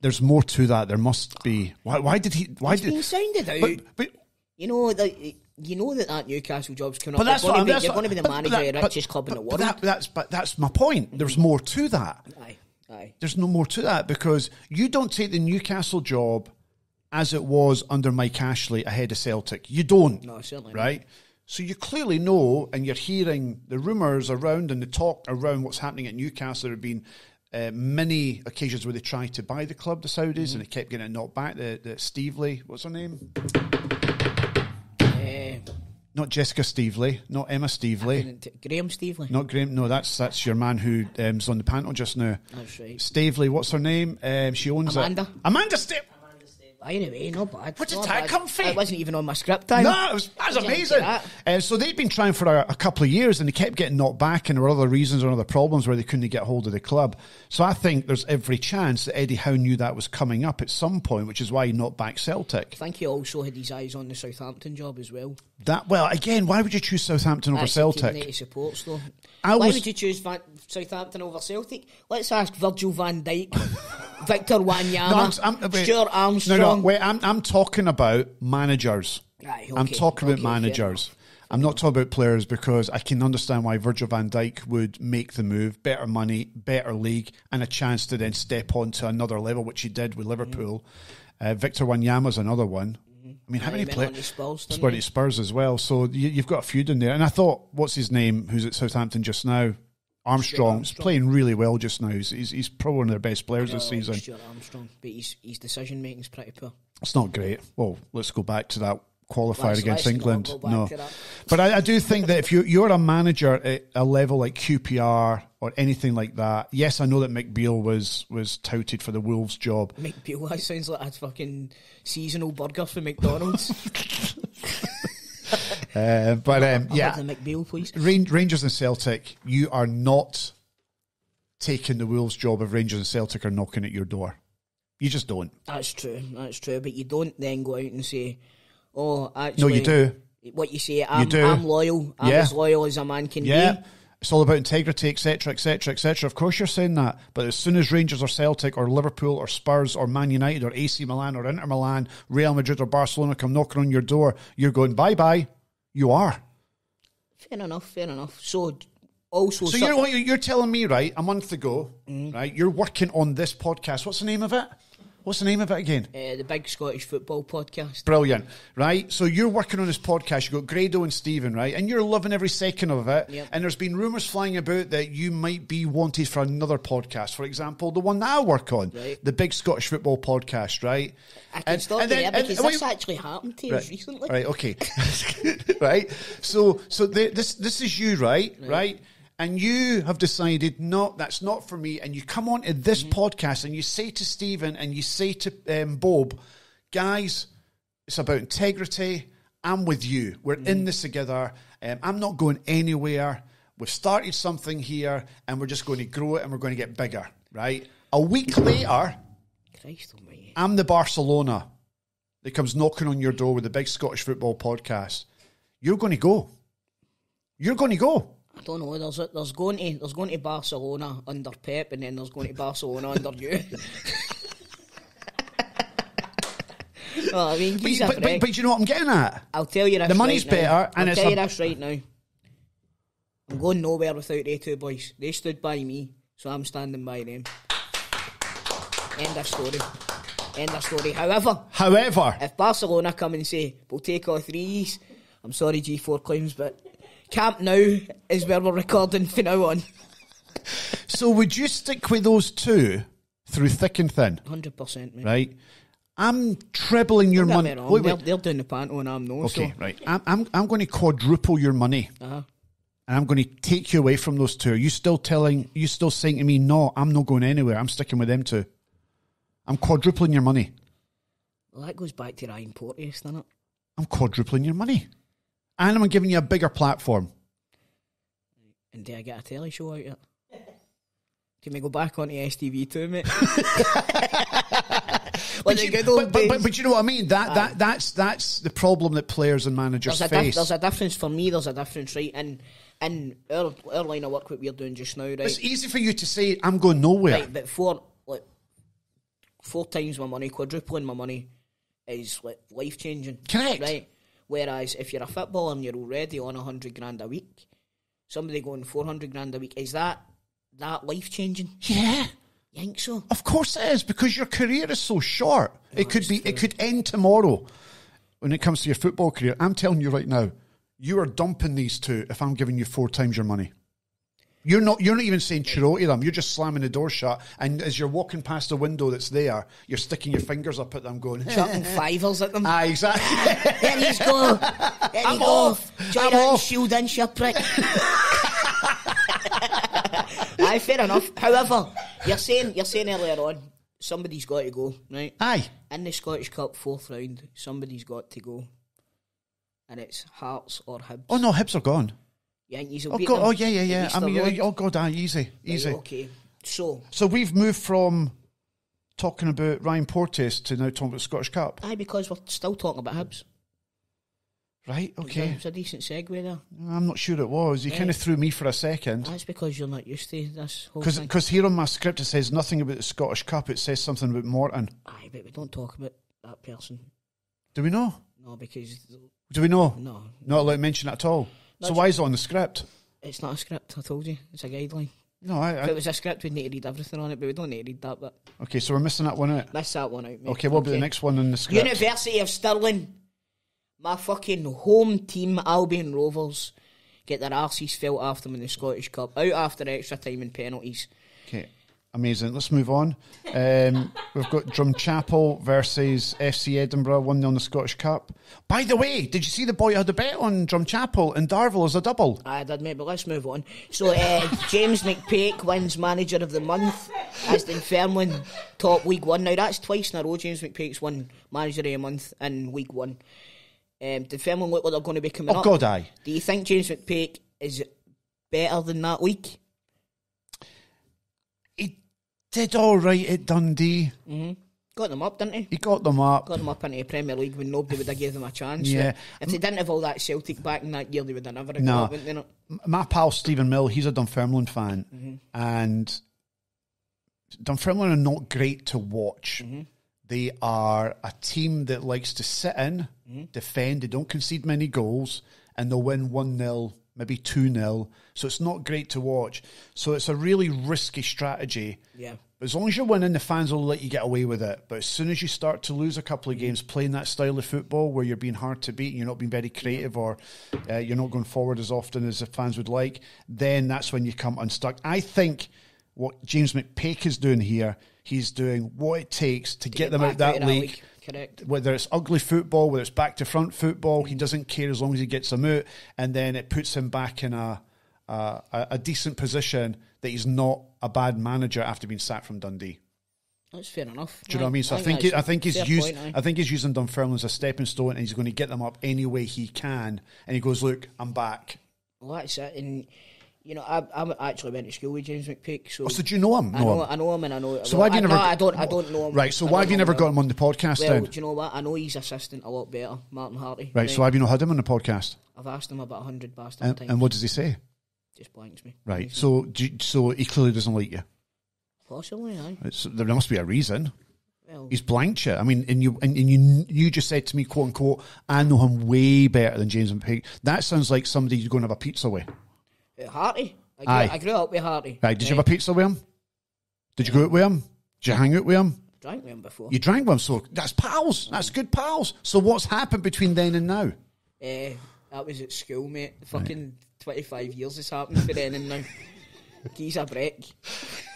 There's more to that. There must be. Why? Why did he? Why It's been sounded out. But, but you know that you know that that Newcastle job's coming But up. that's you're going to be, that's you're what- going to be the but- manager but of the that- richest club in the but world. that- that's but that's my point. There's more to that. aye, aye. There's no more to that because you don't take the Newcastle job as it was under Mike Ashley ahead of Celtic. You don't. No, certainly not. Right? So you clearly know, and you're hearing the rumours around and the talk around what's happening at Newcastle. There have been uh, many occasions where they tried to buy the club, the Saudis, Mm-hmm. and they kept getting it knocked back. The, the Stevely, what's her name? Uh, Not Jessica Stevely, not Emma t- Graham Stevely. Not Graham. No, that's that's your man who's um, on the panel just now. That's right. Staveley, what's her name? Um, she owns Amanda. It. Amanda Staveley. Anyway, not bad. Where did not that bad. come from? It wasn't even on my script. Time. No, it was, that was amazing. that. Uh, so they'd been trying for a, a couple of years and they kept getting knocked back, and there were other reasons or other problems where they couldn't get hold of the club. So I think there's every chance that Eddie Howe knew that was coming up at some point, which is why he knocked back Celtic. I think he also had his eyes on the Southampton job as well. That well, again, why would you choose Southampton over That's the team that Celtic? he supports, though. I Why was- would you choose Van- Southampton over Celtic? Let's ask Virgil van Dijk, Victor Wanyama, No, I'm- I'm- Stuart Armstrong. No, no, wait. I'm I'm talking about managers. Right, I'm talking about okay, fair managers. I'm not talking about players because I can understand why Virgil van Dijk would make the move, better money, better league, and a chance to then step on to another level, which he did with Liverpool. Uh, Victor Wanyama's another one. I mean, how many players? Spurs, Spurs. Spurs as well. So you, you've got a feud in there. And I thought, what's his name? Who's at Southampton just now? Armstrong. Armstrong. playing really well just now. He's, he's, he's probably one of their best players this like season. Stuart Armstrong, but his, his decision making's pretty poor. It's not great. Well, let's go back to that qualifier Let's- against let's England. No, but I, I do think that if you you're a manager at a level like QPR or anything like that, yes, I know that Mick Beale was was touted for the Wolves job. Mick Beale, that sounds like a fucking seasonal burger for McDonald's. Uh, but um, yeah, have the Mick Beale, please. Rangers and Celtic, you are not taking the Wolves job if Rangers and Celtic are knocking at your door. You just don't. That's true. That's true. But you don't then go out and say, "Oh, actually." No, you do. What you say, I'm, do. I'm loyal. I'm Yeah. as loyal as a man can Yeah. be. It's all about integrity, etc., etc., etc. Of course, you're saying that, but as soon as Rangers or Celtic or Liverpool or Spurs or Man United or AC Milan or Inter Milan, Real Madrid or Barcelona come knocking on your door, you're going bye bye. You are. Fair enough. Fair enough. So, also, So you're you're, you're telling me, right? A month ago, Mm-hmm. right? You're working on this podcast. What's the name of it? What's the name of it again? uh, the big Scottish football podcast. Brilliant, right? So you're working on this podcast. You've got Grado and Stephen, right? And you're loving every second of it. Yep. And there's been rumours flying about that you might be wanted for another podcast. For example, the one that I work on, Right. the Big Scottish Football Podcast, right? I can stop you then- there because and- this wait- actually happened to us recently. Right. Okay. right. So, so the, this this is you, right? Right. And you have decided, no, that's not for me. And you come on to this Mm-hmm. podcast and you say to Stephen and you say to um, Bob, guys, it's about integrity. I'm with you. We're Mm-hmm. in this together. Um, I'm not going anywhere. We've started something here and we're just going to grow it and we're going to get bigger, right? A week later, Christ. I'm the Barcelona that comes knocking on your door with the big Scottish football podcast. You're going to go. You're going to go. I don't know. There's there's going to there's going to Barcelona under Pep, and then there's going to Barcelona under you. oh, I mean, But, you- but, but, but you know what I'm getting at? I'll tell you this. the money's right better, and I'll it's tell a- you this right now. I'm going nowhere without they two boys. They stood by me, so I'm standing by them. End of story. End of story. However, However, if Barcelona come and say we'll take all threes, I'm sorry G4 claims, but Camp Nou is where we're recording from now on. so would you stick with those two through thick and thin, Hundred percent, mate. right? I'm trebling your money. get me wrong, Wait, they're, wait. they're doing the panto and I'm no. Okay, right. I'm, I'm, I'm going to quadruple your money. So, uh-huh. and I'm going to take you away from those two. Are you still telling, you still saying to me, no, I'm not going anywhere. I'm sticking with them two. I'm quadrupling your money. Well, that goes back to Ryan Porteous, doesn't it? I'm quadrupling your money. And I'm giving you a bigger platform. And do I get a telly show out of it? Can we go back onto STV too, mate? Like the you- good old but, but, but, but you know what I mean? That, that, that's, that's the problem that players and managers there's a, face. there's a difference for me. There's a difference, right? And in our, our line of work, what we're doing just now, right? it's easy for you to say, I'm going nowhere. Right, but four like four times my money, quadrupling my money is like life changing. Correct. Right. Whereas if you're a footballer and you're already on a hundred grand a week, somebody going four hundred grand a week, is that that life changing? Yeah. You think so? Of course it is, because your career is so short. it could be it could end tomorrow when it comes to your football career. I'm telling you right now, you are dumping these two if I'm giving you four times your money. You're not you're not even saying churro to them, you're just slamming the door shut and as you're walking past the window that's there, you're sticking your fingers up at them going Chucking fivers at them. Ah, exactly. there you go. There I'm you go. off. Join I'm in, off. shield in, prick. Aye, fair enough. However, you're saying you're saying earlier on, somebody's got to go, right? Aye. In the Scottish Cup fourth round, somebody's got to go, and it's Hearts or Hibs. Oh no, Hibs are gone. You'll Oh beat god. them Oh yeah, yeah, yeah. I mean, Road? oh god, aye, easy, easy. Right, okay, so So we've moved from talking about Ryan Porteous to now talking about Scottish Cup. aye, because we're still talking about Hibs. Right. Okay. It's a decent segue there. I'm not sure it was. You Yeah. kind of threw me for a second. That's because you're not used to this whole Because here on my script it says nothing about the Scottish Cup. It says something about Morton. Aye, but we don't talk about that person. Do we know? No, because Do we know? no, Not allowed to mention it at all. So why is it on the script? it's not a script. I told you, it's a guideline. No, I, If it was a script, we'd need to read everything on it, but we don't need to read that But okay. So we're missing that one out. Miss that one out, mate. Okay, what about the next one on the script? University of Stirling. My fucking home team, Albion Rovers, get their arses felt after them in the Scottish Cup. Out after extra time and penalties. Okay, amazing. Let's move on. Um, we've got Drumchapel versus FC Edinburgh, 1 0 the Scottish Cup. By the way, did you see the boy had a bet on Drumchapel and Darvel as a double? I did, mate, but let's move on. So, uh, James McPake wins Manager of the Month as the Dunfermline top League One. Now, that's twice in a row James McPake's won Manager of the Month in League One. Um, Dunfermline look like they're going to be coming Oh, up. God, aye. Do you think James McPake is better than that week? Did all right at Dundee. Mm-hmm. Got them up, didn't he? He got them up. got them up into the Premier League when nobody would have given them a chance. Yeah. If they didn't have all that Celtic back in that year, they would have never have No. got up, wouldn't they not? My pal Stephen Mill, he's a Dunfermline fan, mm-hmm. and Dunfermline are not great to watch. Mm-hmm. They are a team that likes to sit in, defend, they don't concede many goals, and they'll win 1 0, maybe 2 0. So it's not great to watch. So it's a really risky strategy. Yeah. As long as you're winning, the fans will let you get away with it. But as soon as you start to lose a couple of games playing that style of football where you're being hard to beat and you're not being very creative or uh, you're not going forward as often as the fans would like, then that's when you come unstuck. I think what James McPake is doing here, he's doing what it takes to, get, them out that league. Correct. Whether it's ugly football, whether it's back to front football, he mm. doesn't care as long as he gets them out, and then it puts him back in a a, a decent position that he's not a bad manager after being sacked from Dundee. That's fair enough. Do you know what I mean? So I think that's he, I think he's used point. I think he's using Dunfermline as a stepping stone, and he's going to get them up any way he can. And he goes, "Look, I'm back." Well, that's it. And you know, I, I actually went to school with James McPake, so, Oh, so do you know him? I Know know, him? I know him, and I know. So well, why have you I, never? No, I don't. I don't know him. Right. So why have you never got him on the podcast Well, then? do you know what? I know his assistant a lot better, Martin Harty. Right. So why have you not had him on the podcast? I've asked him about a hundred bastard And, times. and what does he say? Just blanks me. Right. So do you- so he clearly doesn't like you. Possibly, aye. It's, there must be a reason. Well, He's blanked you. I mean, and you and, and you you just said to me, quote unquote, I know him way better than James McPake. That sounds like somebody you're going to have a pizza with. Harty. I grew, Aye. I grew up with Harty. Right? Did you have a pizza with him? Did you go out with him? Did you hang out with him? Drank with him before. You drank with him, so that's pals. That's good pals. So what's happened between then and now? Uh, that was at school, mate. Fucking 25 years has happened for then and now. He's a break.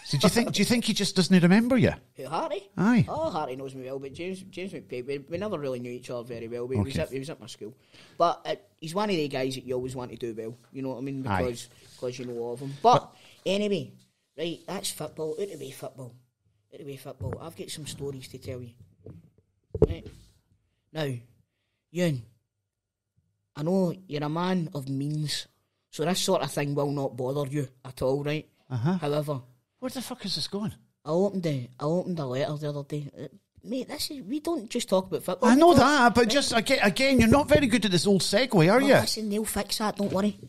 So do you think? do you think he just doesn't remember you? Who, Harty? Aye. Oh, Harty knows me well, but James James we, we never really knew each other very well, but he, was at, he was at my school. But uh, he's one of the guys that you always want to do well, you know what I mean? Aye. Because because you know of him. But, anyway, right, that's football. Out of way football. Out of way football. I've got some stories to tell you. Right. Now, Ewen, I know you're a man of means, so this sort of thing will not bother you at all, right? Uh-huh. However, Where the fuck is this going? I opened a, I opened a letter the other day. Uh, Mate, this is we don't just talk about football. I know talk- that, but just again, again, you're not very good at this old segue, are you? Listen, they'll fix that. Don't worry.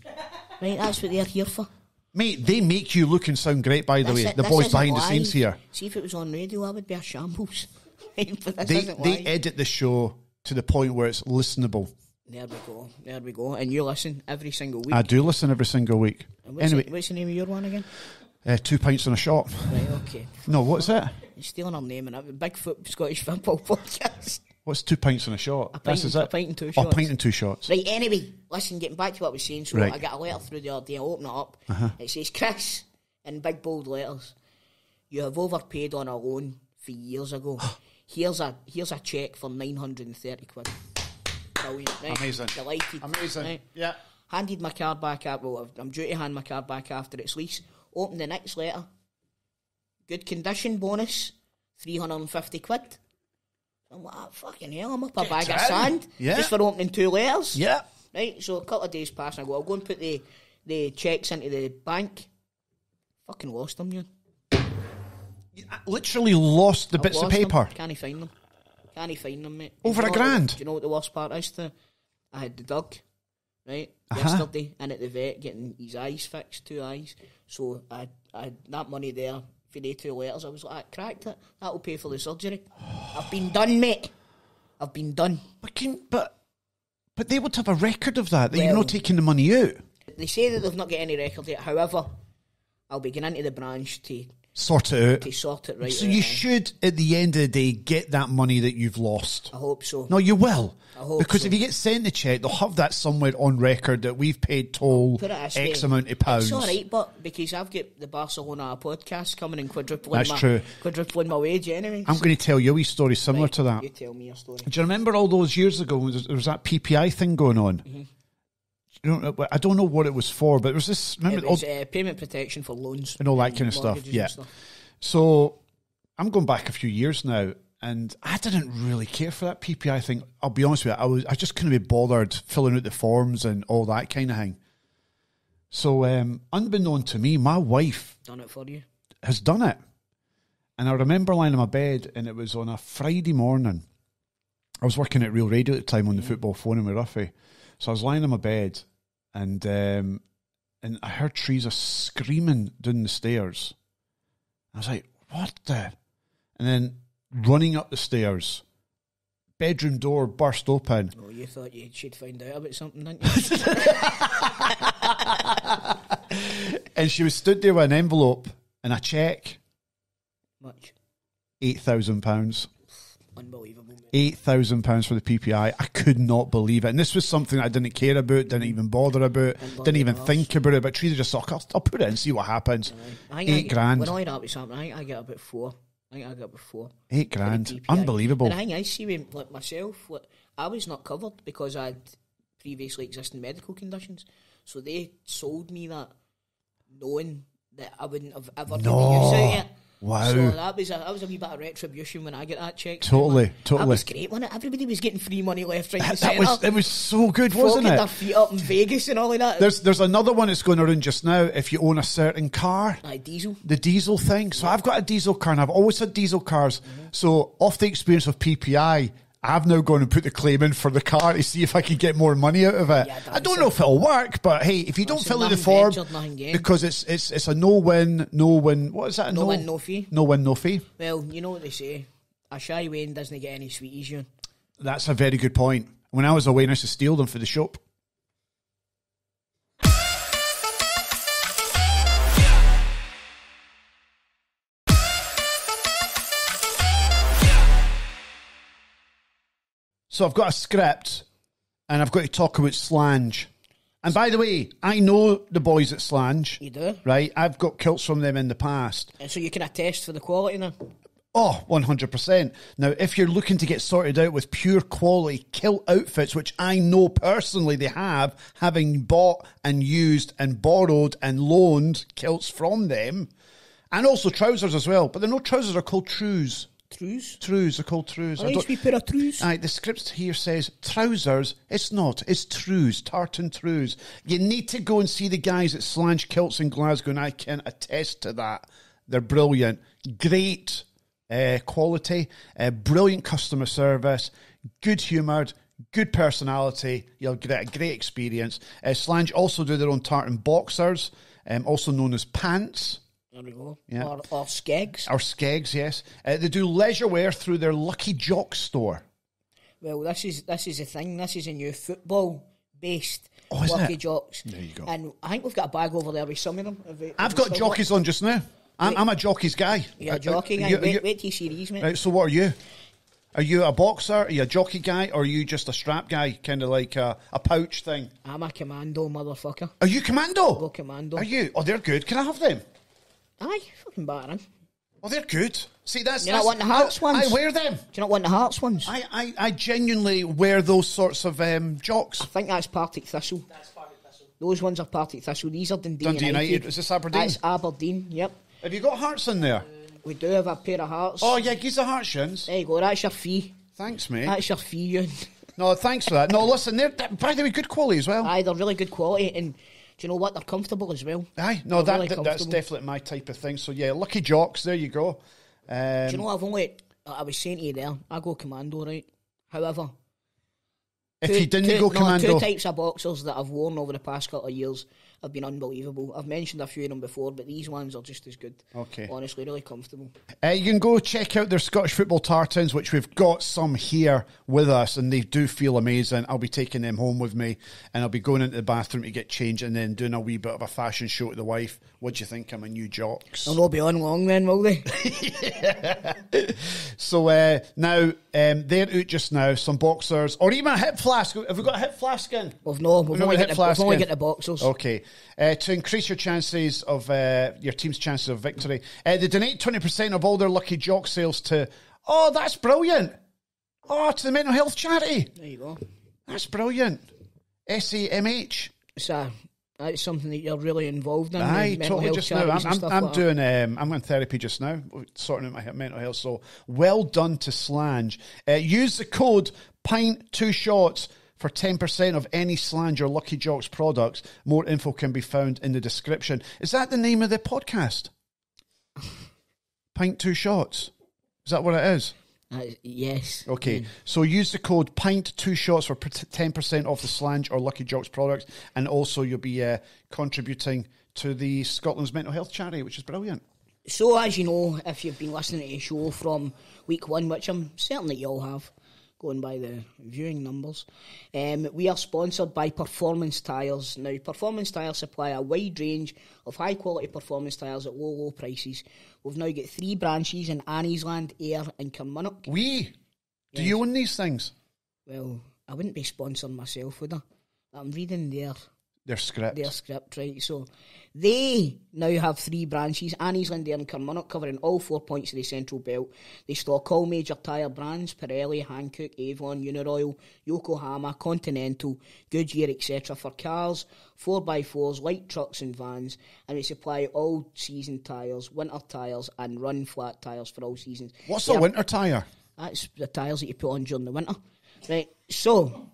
Right, that's what they're here for. Mate, they make you look and sound great, by the This way. i- The boys behind the scenes here. See if it was on radio, I would be a shambles. They they edit the show to the point where it's listenable. There we go. There we go. And you listen every single week. I do listen every single week. What's, Anyway, the, what's the name of your one again? Uh, two pints and a shot. Right, okay. No, what's it? You're stealing our name and it. Bigfoot Scottish Football Podcast. What's two pints and a shot? A pint This is a it. pint and two Oh, shots. pint and two shots. Right, anyway, listen, getting back to what I was saying, so Right. I got a letter through the other day, I open it up, Uh-huh. it says, Chris, in big bold letters, you have overpaid on a loan for years ago. here's a here's a cheque for 930 quid. Brilliant, right? Amazing. Delighted. Amazing. Right? Yeah. Handed my card back up, well, I'm due to hand my card back after its lease. Open the next letter. Good condition bonus, 350 quid. I'm like, "Ah, fucking hell, I'm up a Get bag of sand Yeah. just for opening two letters. Yeah. Right, so a couple of days pass and I go, I'll go and put the, the checks into the bank. Fucking lost them. I literally lost the I've bits of lost them. paper. Can't he find them? Can't he find them, mate? Over a you know what the- grand? Do you know what the worst part is? To I had the dog, right, Uh-huh. yesterday, and at the vet getting his eyes fixed, two eyes. So I, I that money there for the two letters. I was like, I cracked it. That'll pay for the surgery. I've been done, mate. I've been done. But can, but but they would have a record of that. That you're not taking the money out. They say that they've not got any record yet. However, I'll be going into the branch to Sort it out. sort it right. So you should, at the end of the day, get that money that you've lost. I hope so. No, you will. I hope because so. if you get sent the check, they'll have that somewhere on record that we've paid toll Put it this X way, amount of pounds. It's all right, but because I've got the Barcelona podcast coming and quadrupling That's my true. quadrupling my wage anyway. I'm going to tell you a wee story similar Right, to that. You tell me a story. Do you remember all those years ago when there was that PPI thing going on? Mm-hmm. Don't know, I don't know what it was for, but it was this. Remember, It was all- uh, payment protection for loans And all that kind of stuff, yeah. stuff. So I'm going back a few years now, and I didn't really care for that PPI thing. I'll be honest with you, I was I just couldn't be bothered filling out the forms and all that kind of thing. So, um, unbeknown to me, my wife Done it for you. has done it, and I remember lying in my bed, and it was on a Friday morning. I was working at Real Radio at the time on the football phone with Ruffy, so I was lying in my bed, and um, and I heard Teresa screaming down the stairs. I was like, "What the?" And then running up the stairs, bedroom door burst open. Oh, you thought you'd find out about something, didn't you? And she was stood there with an envelope and a check, Much. eight thousand pounds. Unbelievable. Eight thousand pounds for the PPI. I could not believe it, and this was something I didn't care about, didn't mm. even bother about, Didn't even think about it. But Teresa just thought, I'll, I'll put it and see what happens. I Eight I, grand. When I had that with something, I think I get about four. I think I got about four. Eight grand, unbelievable. And I think I see with like myself, like, I was not covered because I had previously existing medical conditions. So they sold me that knowing that I wouldn't have ever No. given use out yet. Wow. So that was a that was a wee bit of retribution when I get that check. Totally, totally. That was great, wasn't it? Everybody was getting free money left, right, and That was it was so good, wasn't it? their feet up in Vegas and all of that. There's there's another one that's going around just now. If you own a certain car, like diesel. the diesel thing. So I've got a diesel car, and I've always had diesel cars. Mm-hmm. So off the experience of PPI, I've now gone and put the claim in for the car to see if I can get more money out of it. Yeah, I don't know if it'll work, but hey, if you don't fill in the form, ventured, because it's it's it's a no win, no win. What is that? A No win, no fee. No win, no fee. Well, you know what they say. A shy win doesn't get any sweeties, you. That's a very good point. When I was away, I used to steal them for the shop. So I've got a script, and I've got to talk about Slanj. And by the way, I know the boys at Slanj, You do. right? I've got kilts from them in the past. And so you can attest for the quality now. Oh, 100%. Now, if you're looking to get sorted out with pure quality kilt outfits, which I know personally they have, having bought and used and borrowed and loaned kilts from them, and also trousers as well, but they're no trousers, are called trews. Trews. Trews, they're called trews. I I used don't- to be pair of trews. Aye, the script here says trousers. It's not. It's trews, tartan trews. You need to go and see the guys at Slanj Kilts in Glasgow, and I can attest to that. They're brilliant. Great uh, quality, uh, brilliant customer service, good humoured, good personality. You'll get a great experience. Uh, Slanj also do their own tartan boxers, um, also known as pants. There we go. Yeah. Or, or skegs. Or skegs, yes. Uh, they do leisure wear through their Lucky Jock store. Well, this is this is the thing. This is a new football based Oh, Lucky it? Jocks. There you go. And I think we've got a bag over there with some of them. Have have I've got jockeys on just now. I'm, I'm a jockey's guy. You're Uh, a jockey, uh, guy. you- wait, you- wait till you see these, mate. Right, so what are you? Are you a boxer? Are you a jockey guy? Or are you just a strap guy? Kind of like a, a pouch thing? I'm a commando motherfucker. Are you commando? Go commando. Are you? Oh, they're good. Can I have them? Aye, fucking battering. Do Oh, they're good. See, that's. You not that's- want the Hearts I, ones? I wear them. Do you not want the Hearts ones? I, I, I genuinely wear those sorts of um, jocks. I think that's Partick Thistle. That's Partick Thistle. Those ones are Partick Thistle. These are Dundee, Dundee United. United. Is this Aberdeen? That's Aberdeen, yep. Have you got hearts in there? We do have a pair of hearts. Oh yeah, give us the heart shins. There you go. That's your fee. Thanks, mate. That's your fee, Ewen. No, thanks for that. No, listen, they're by the way good quality as well. Aye, they're really good quality, and do you know what? They're comfortable as well. Aye, no, that, really that- that's definitely my type of thing. So yeah, lucky jocks. There you go. Um, Do you know I've only I was saying to you there, I go commando, right? However, if two- you didn't two- go no, commando, two types of boxers that I've worn over the past couple of years have been unbelievable. I've mentioned a few of them before, but these ones are just as good. Okay. honestly, really comfortable. Uh, you can go check out their Scottish football tartans, which we've got some here with us, and they do feel amazing. I'll be taking them home with me, and I'll be going into the bathroom to get changed, and then doing a wee bit of a fashion show to the wife. What do you think of my new jocks? They'll not be on long then, will they? So uh, now um, they're out just now. Some boxers, or even a hip flask. Have we got a hip flask in? We've no, we've no only, hip got the, we've only got the boxers. Okay. Uh, to increase your chances of uh, your team's chances of victory, uh, they donate twenty percent of all their lucky jock sales to. Oh, that's brilliant! Oh, to the mental health charity. There you go. That's brilliant. SAMH. So that's something that you're really involved in. Aye, totally. Just now, I'm, I'm, I'm like doing. Um, I'm in therapy just now, sorting out my mental health. So well done to Slanj. Uh, use the code Pint Two Shots for ten percent of any Slanj or Lucky Jocks products. More info can be found in the description. Is that the name of the podcast? Pint Two Shots. Is that what it is? Uh, yes. Okay, so use the code Pint Two Shots for ten percent off the Slanj or Lucky Jocks products, and also you'll be uh, contributing to the Scotland's mental health charity, which is brilliant. So, as you know, if you've been listening to the show from week one, which I'm certain that you all have, going by the viewing numbers, um, we are sponsored by Performance Tyres. Now, Performance Tyres supply a wide range of high quality performance tyres at low, low prices. We've now got three branches in Anniesland, Ayr, and Carmunnock. We do you own these things? Well, I wouldn't be sponsoring myself, would I? I'm reading their They're scripts. their script, right? So they now have three branches, Annie's, Ayr and Carmunnock, covering all four points of the Central Belt. They stock all major tyre brands, Pirelli, Hankook, Avon, Uniroyal, Yokohama, Continental, Goodyear, etc. for cars, 4x4s, light trucks and vans, and they supply all season tyres, winter tyres and run flat tyres for all seasons. What's They a winter tire? that's the tyres that you put on during the winter. Right, so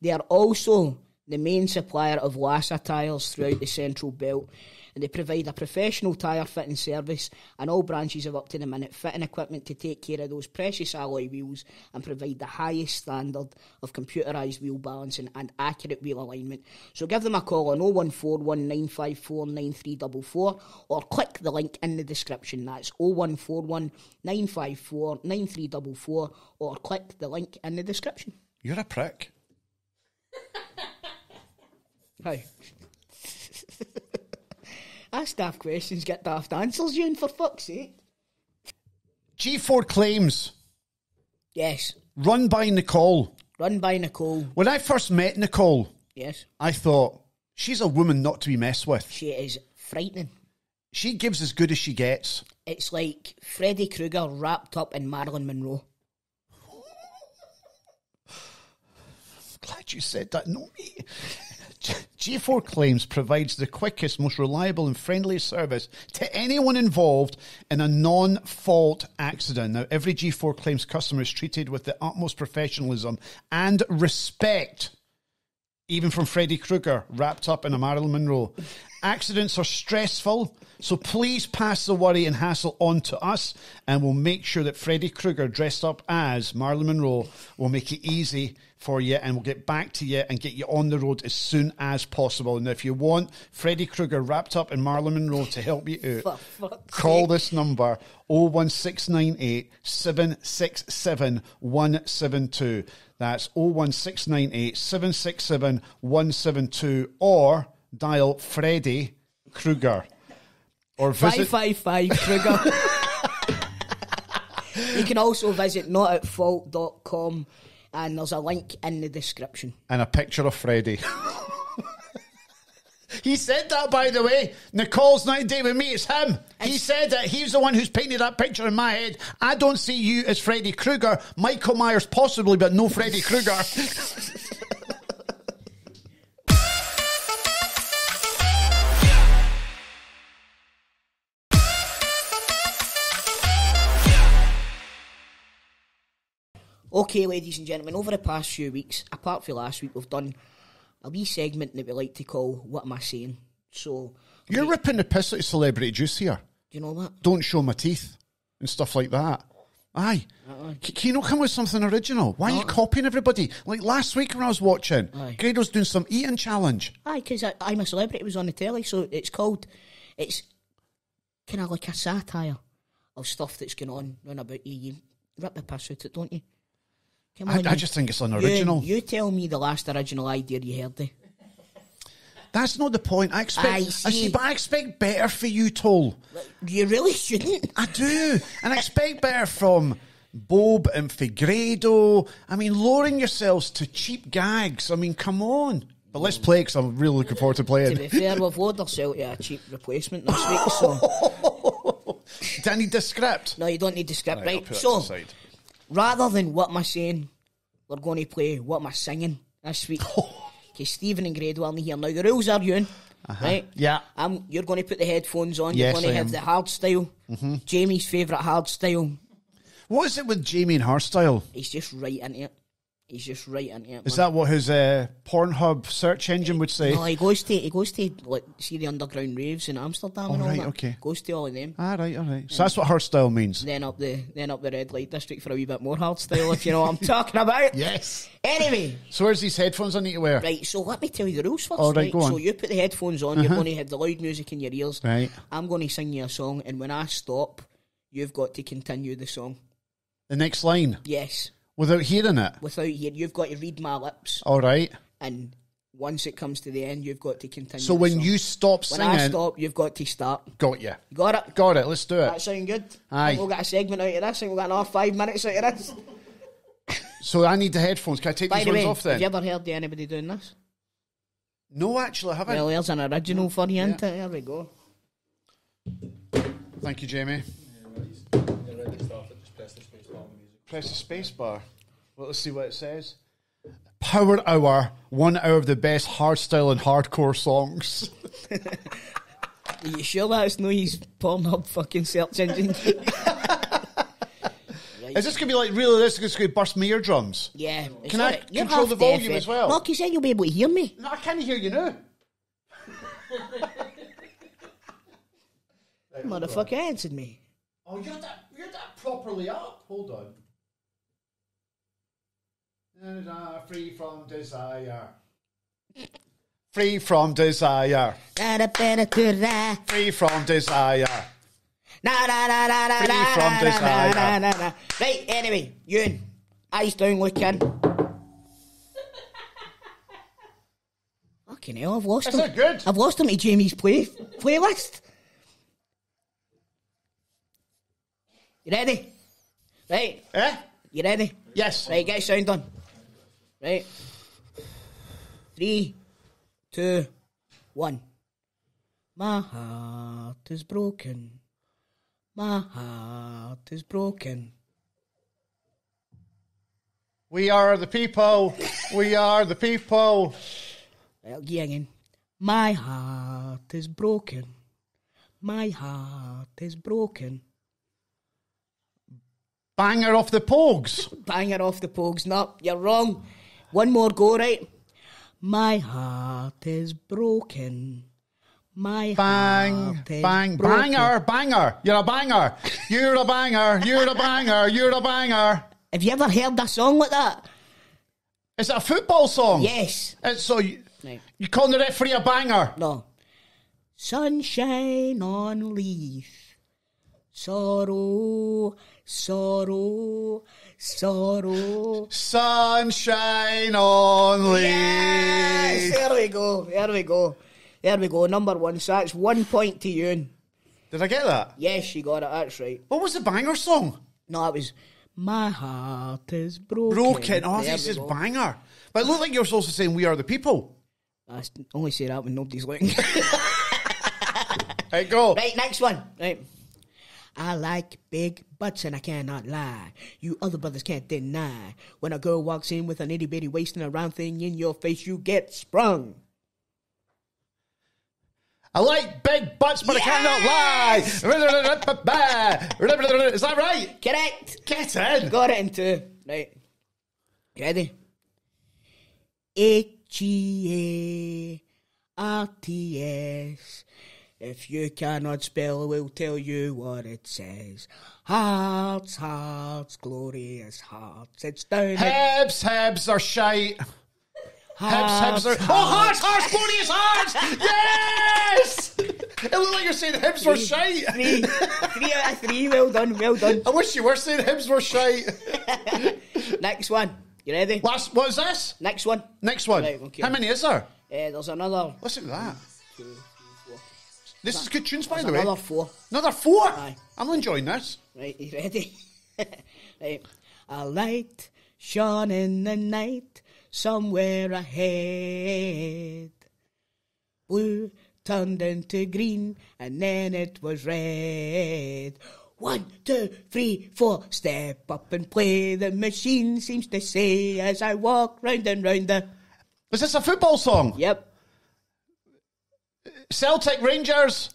they are also the main supplier of Lassa tyres throughout the Central Belt. And they provide a professional tyre fitting service and all branches of up to the minute fitting equipment to take care of those precious alloy wheels and provide the highest standard of computerised wheel balancing and accurate wheel alignment. So give them a call on 0141 or click the link in the description. That's 0141 954 or click the link in the description. You're a prick. Hi. Ask daft questions, get daft answers, you, and for fuck's sake. G4 claims Yes. run by Nicole. Run by Nicole. When I first met Nicole, Yes. I thought she's a woman not to be messed with. She is frightening. She gives as good as she gets. It's like Freddy Krueger wrapped up in Marilyn Monroe. Glad you said that, not me. G4 Claims provides the quickest, most reliable, and friendliest service to anyone involved in a non fault accident. Now, every G4 Claims customer is treated with the utmost professionalism and respect, even from Freddy Krueger wrapped up in a Marilyn Monroe. Accidents are stressful, so please pass the worry and hassle on to us, and we'll make sure that Freddy Krueger, dressed up as Marilyn Monroe, will make it easy for you, and we'll get back to you and get you on the road as soon as possible. And if you want Freddy Krueger wrapped up in Marilyn Monroe to help you out, call this number 01698 767 172. That's 01698 767 172 or dial Freddy Krueger. Or visit 555 Kruger. you can also visit notatfault.com and there's a link in the description. and a picture of Freddy. he said that, by the way. Nicole's not dating with me, it's him. He said that he's the one who's painted that picture in my head. I don't see you as Freddy Krueger. Michael Myers, possibly, but no Freddy Krueger. Okay, ladies and gentlemen, over the past few weeks, apart from last week, we've done a wee segment that we like to call "What Am I Saying." So, You're ripping the piss out of celebrity juice here. do you know that? Don't show my teeth and stuff like that. Aye. Uh-uh. C- Can you not come with something original? Why are you copying everybody? Like last week when I was watching, Aye. Grado's doing some eating challenge. Aye, because I'm a celebrity. was on the telly, so it's called. It's kind of like a satire of stuff that's going on round about you. You rip the piss out of it, don't you? Come I, on, I you- just think it's you, unoriginal. You tell me the last original idea you heard. That's not the point. I expect. I I see. see, but I expect better for you, Toll. You really shouldn't. I do, and I expect better from Bob and Figredo. I mean, lowering yourselves to cheap gags. I mean, come on. But let's play because I'm really looking forward to to playing. be fair, we've loaded ourselves to a cheap replacement this week, so Do I need the script? no, you don't need the script, Right, right? I'll put that So, to the side. Rather than what am I saying, we're going to play what am I singing this week. Okay, Stephen and Grado aren't here now. The rules are you, right? Yeah. Um, you're going to put the headphones on. Yes, you're going to have the hard style. Jamie's favourite hard style. What is it with Jamie and her style? He's just right into it. He's just right into it. Is man. that what his uh, Pornhub search engine would say? No, he goes to he goes to like see the underground raves in Amsterdam and all right, that. okay. Goes to all of them. All right, all right. So that's what her style means. Then up the then up the red light district for a wee bit more hard style, if you know what I'm talking about. Yes. Anyway, So where's these headphones I need to wear? right. So let me tell you the rules first. All right, go on. So you put the headphones on. You're going to have the loud music in your ears. Right. I'm going to sing you a song, and when I stop, you've got to continue the song. The next line Yes, without hearing it. without hear, you've got to read my lips, All right. and once it comes to the end, you've got to continue. So when you stop singing, when I stop, you've got to start. got you. You got it? Got it. Let's do it. That sound good? Aye. We'll get a segment out of this. Think we'll get another five minutes out of this. So I need the headphones. Can I take By these the ones way, off have you ever heard of anybody doing this? No, actually, I haven't. Well, there's an original for you, it? There we go. Thank you, Jamie. Press the space bar. Well, let's see what it says. Power Hour, one hour of the best hardstyle and hardcore songs. Are you sure that's no his Pornhub fucking search engine? Is this going to be like realistic? It's going to burst my eardrums. yeah. it's Can I alright. Control the volume eh? as well? No, because then you'll be able to hear me. No, I can't hear you now. Motherfucker answered me. Oh, you're that, you're that properly up. Hold on. Da-da-da, Free from desire. Free from desire. Free from desire. Na na na na na Free na from na desire. na na na. Right, anyway, Ewen, eyes down looking. Fucking hell, I've lost Is him. that good? I've lost him to Jamie's play playlist. You ready? Right, Eh? you ready? Yes. Right, get sound on. Right. Three, two, one. My heart is broken. My heart is broken. We are the people. We are the people. Well, again. My heart is broken. My heart is broken. Banger off the pogs. Banger off the pogs. No, you're wrong. One more go, right? My heart is broken. My Bang, heart is bang, broken. banger, banger. You're a banger. You're a banger. You're a banger. You're a banger. Have you ever heard a song like that? Is it a football song? Yes. It's so you, Right. you calling the referee a banger? No. Sunshine on Leith. Sorrow, sorrow, sorrow. Sunshine only. Yes, there we go. There we go. There we go. Number one. So that's one point to you. Did I get that? Yes, you got it. That's right. What was the banger song? No, it was My heart is broken. Broken. Oh, There this is go. banger. But it looked like you were also saying we are the people. I only say that when nobody's looking. Right, go. right, next one. Right. I like big butts and I cannot lie. You other brothers can't deny. When a girl walks in with an itty bitty waist and a round thing in your face, you get sprung. I like big butts, but I cannot lie. Is that right? Correct. Get in. Got it in two. Right. You ready? H E A R T S. If you cannot spell, we'll tell you what it says. Hearts, hearts, glorious hearts. It's down at Hibs, Hibs are shite. Hearts, Hibs are. Oh, hearts, hearts, glorious hearts! Yes! It looked like you're saying Hibs were shite. Three, three out of three. Well done, well done. I wish you were saying Hibs were shite. Next one. You ready? Last, what is this? Next one. Next one. Right, okay. How many is there? Uh, there's another. Listen to that. Two, This is good tunes, by the way. another four. Another four. Aye. I'm enjoying this. Right, you ready? right. A light shone in the night somewhere ahead. Blue turned into green and then it was red. One, two, three, four, step up and play. The machine seems to say as I walk round and round the. Is this a football song? Yep. Celtic Rangers.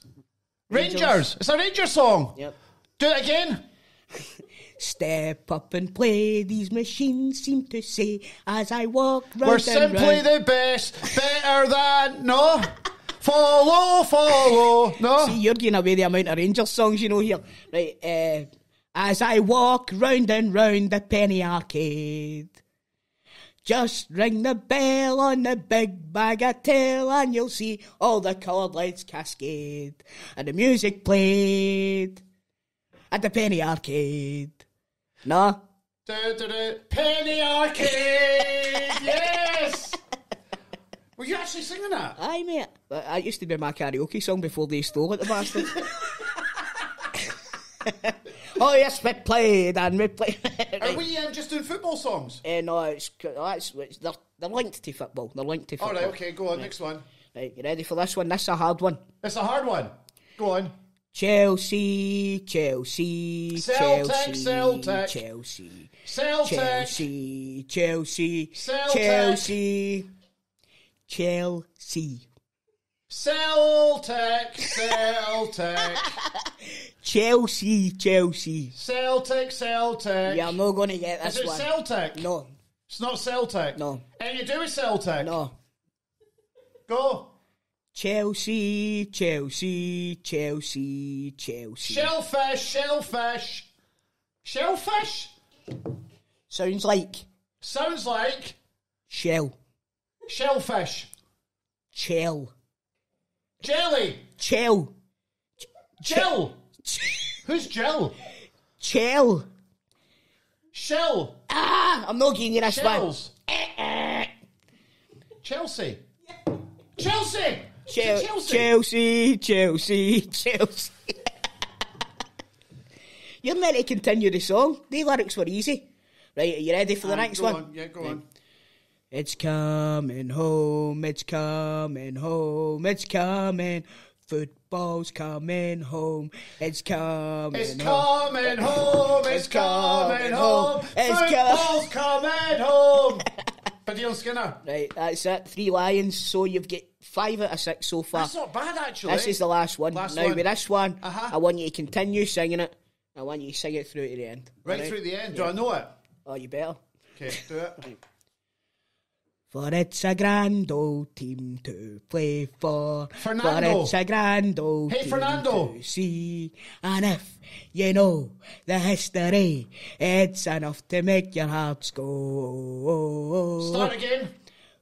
Rangers. Rangers. It's a Ranger song. Yep. Do it again. Step up and play, these machines seem to say as I walk round We're and simply round. the best, better than no. Follow, follow, no. See, you're giving away the amount of Rangers songs you know here. Right, uh, as I walk round and round the penny arcade. Just ring the bell on the big bagatelle and you'll see all the coloured lights cascade. And the music played at the penny arcade. No? Do, do, do. Penny Arcade, yes. Were you actually singing that? Aye, mate. That used to be my karaoke song before they stole it, the bastards. oh, yes, we played and we played. Are we um, just doing football songs? Uh, no, it's, it's, it's they're, they're linked to football. They're linked to All football. right, okay, go on, next one. Right, you ready for this one? This is a hard one. It's a hard one. Go on. Chelsea, Chelsea, Celtic, Chelsea, Celtic. Chelsea, Celtic. Chelsea, Chelsea, Celtic. Chelsea, Chelsea, Celtic, Celtic, Chelsea, Chelsea. Celtic, Celtic. Yeah, I'm not going to get this Is it one. Celtic? No, It's not Celtic. No. And you do with Celtic? no. Go. Chelsea, Chelsea, Chelsea, Chelsea. Shellfish, shellfish. Shellfish? Sounds like Sounds like shell, shellfish. shell, Jelly. Chill. Jill. Who's Jill? Chill. Shell. Ah, I'm not giving you this one. Shells. Chelsea. Chelsea. Chel- Chelsea. Chelsea, Chelsea, Chelsea. You're meant to continue the song. The lyrics were easy. Right, are you ready for the next go one? On. Yeah, go on. It's coming home, it's coming home, it's coming. Football's coming home, it's coming It's home. coming home. It's coming home. It's Football's coming home. Baddiel Skinner. Right, that's it. Three lions, so you've got five out of six so far. That's not bad actually. This is the last one. Last now, one. with this one, Uh-huh. I want you to continue singing it. I want you to sing it through to the end. right Alright? through the end. Do I know it? Oh, you better. Okay, do it. For it's a grand old team to play for. Fernando. For it's a grand old Hey, team Fernando. to see. And if you know the history, it's enough to make your hearts go. Oh, oh, oh. Start again.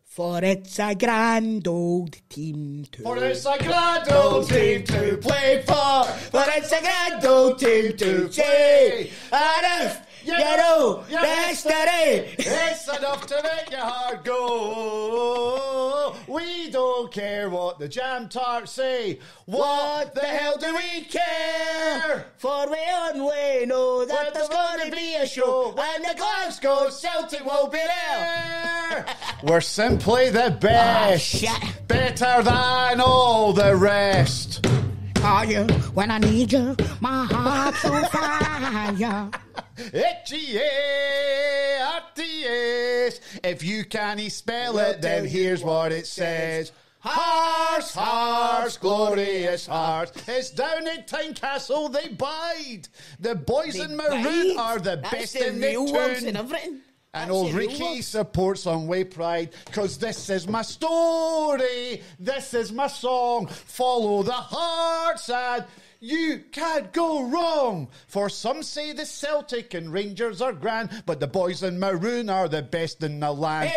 For it's a grand old team to For it's a grand old team to play for. For it's a grand old team to play. And if know the history, It's enough to make your heart go. We don't care what the jam tarts say. What the hell do we care? For we only know that When there's the gonna be a show when the Glasgow Celtic will be there. We're simply the ah, best. shit. Better than all the rest. Are you when I need you? My heart's on fire. H-E-A-R-T-S. If you can't spell it, then here's what it says. Hearts, hearts, glorious hearts. It's down in Tynecastle they bide. The boys in maroon Right. are the That's best the in the tune. And everything. And That's old Ricky supports on Way Pride because this is my story. This is my song. Follow the heart, and you can't go wrong. For some say the Celtic and Rangers are grand, but the boys in maroon are the best in the land.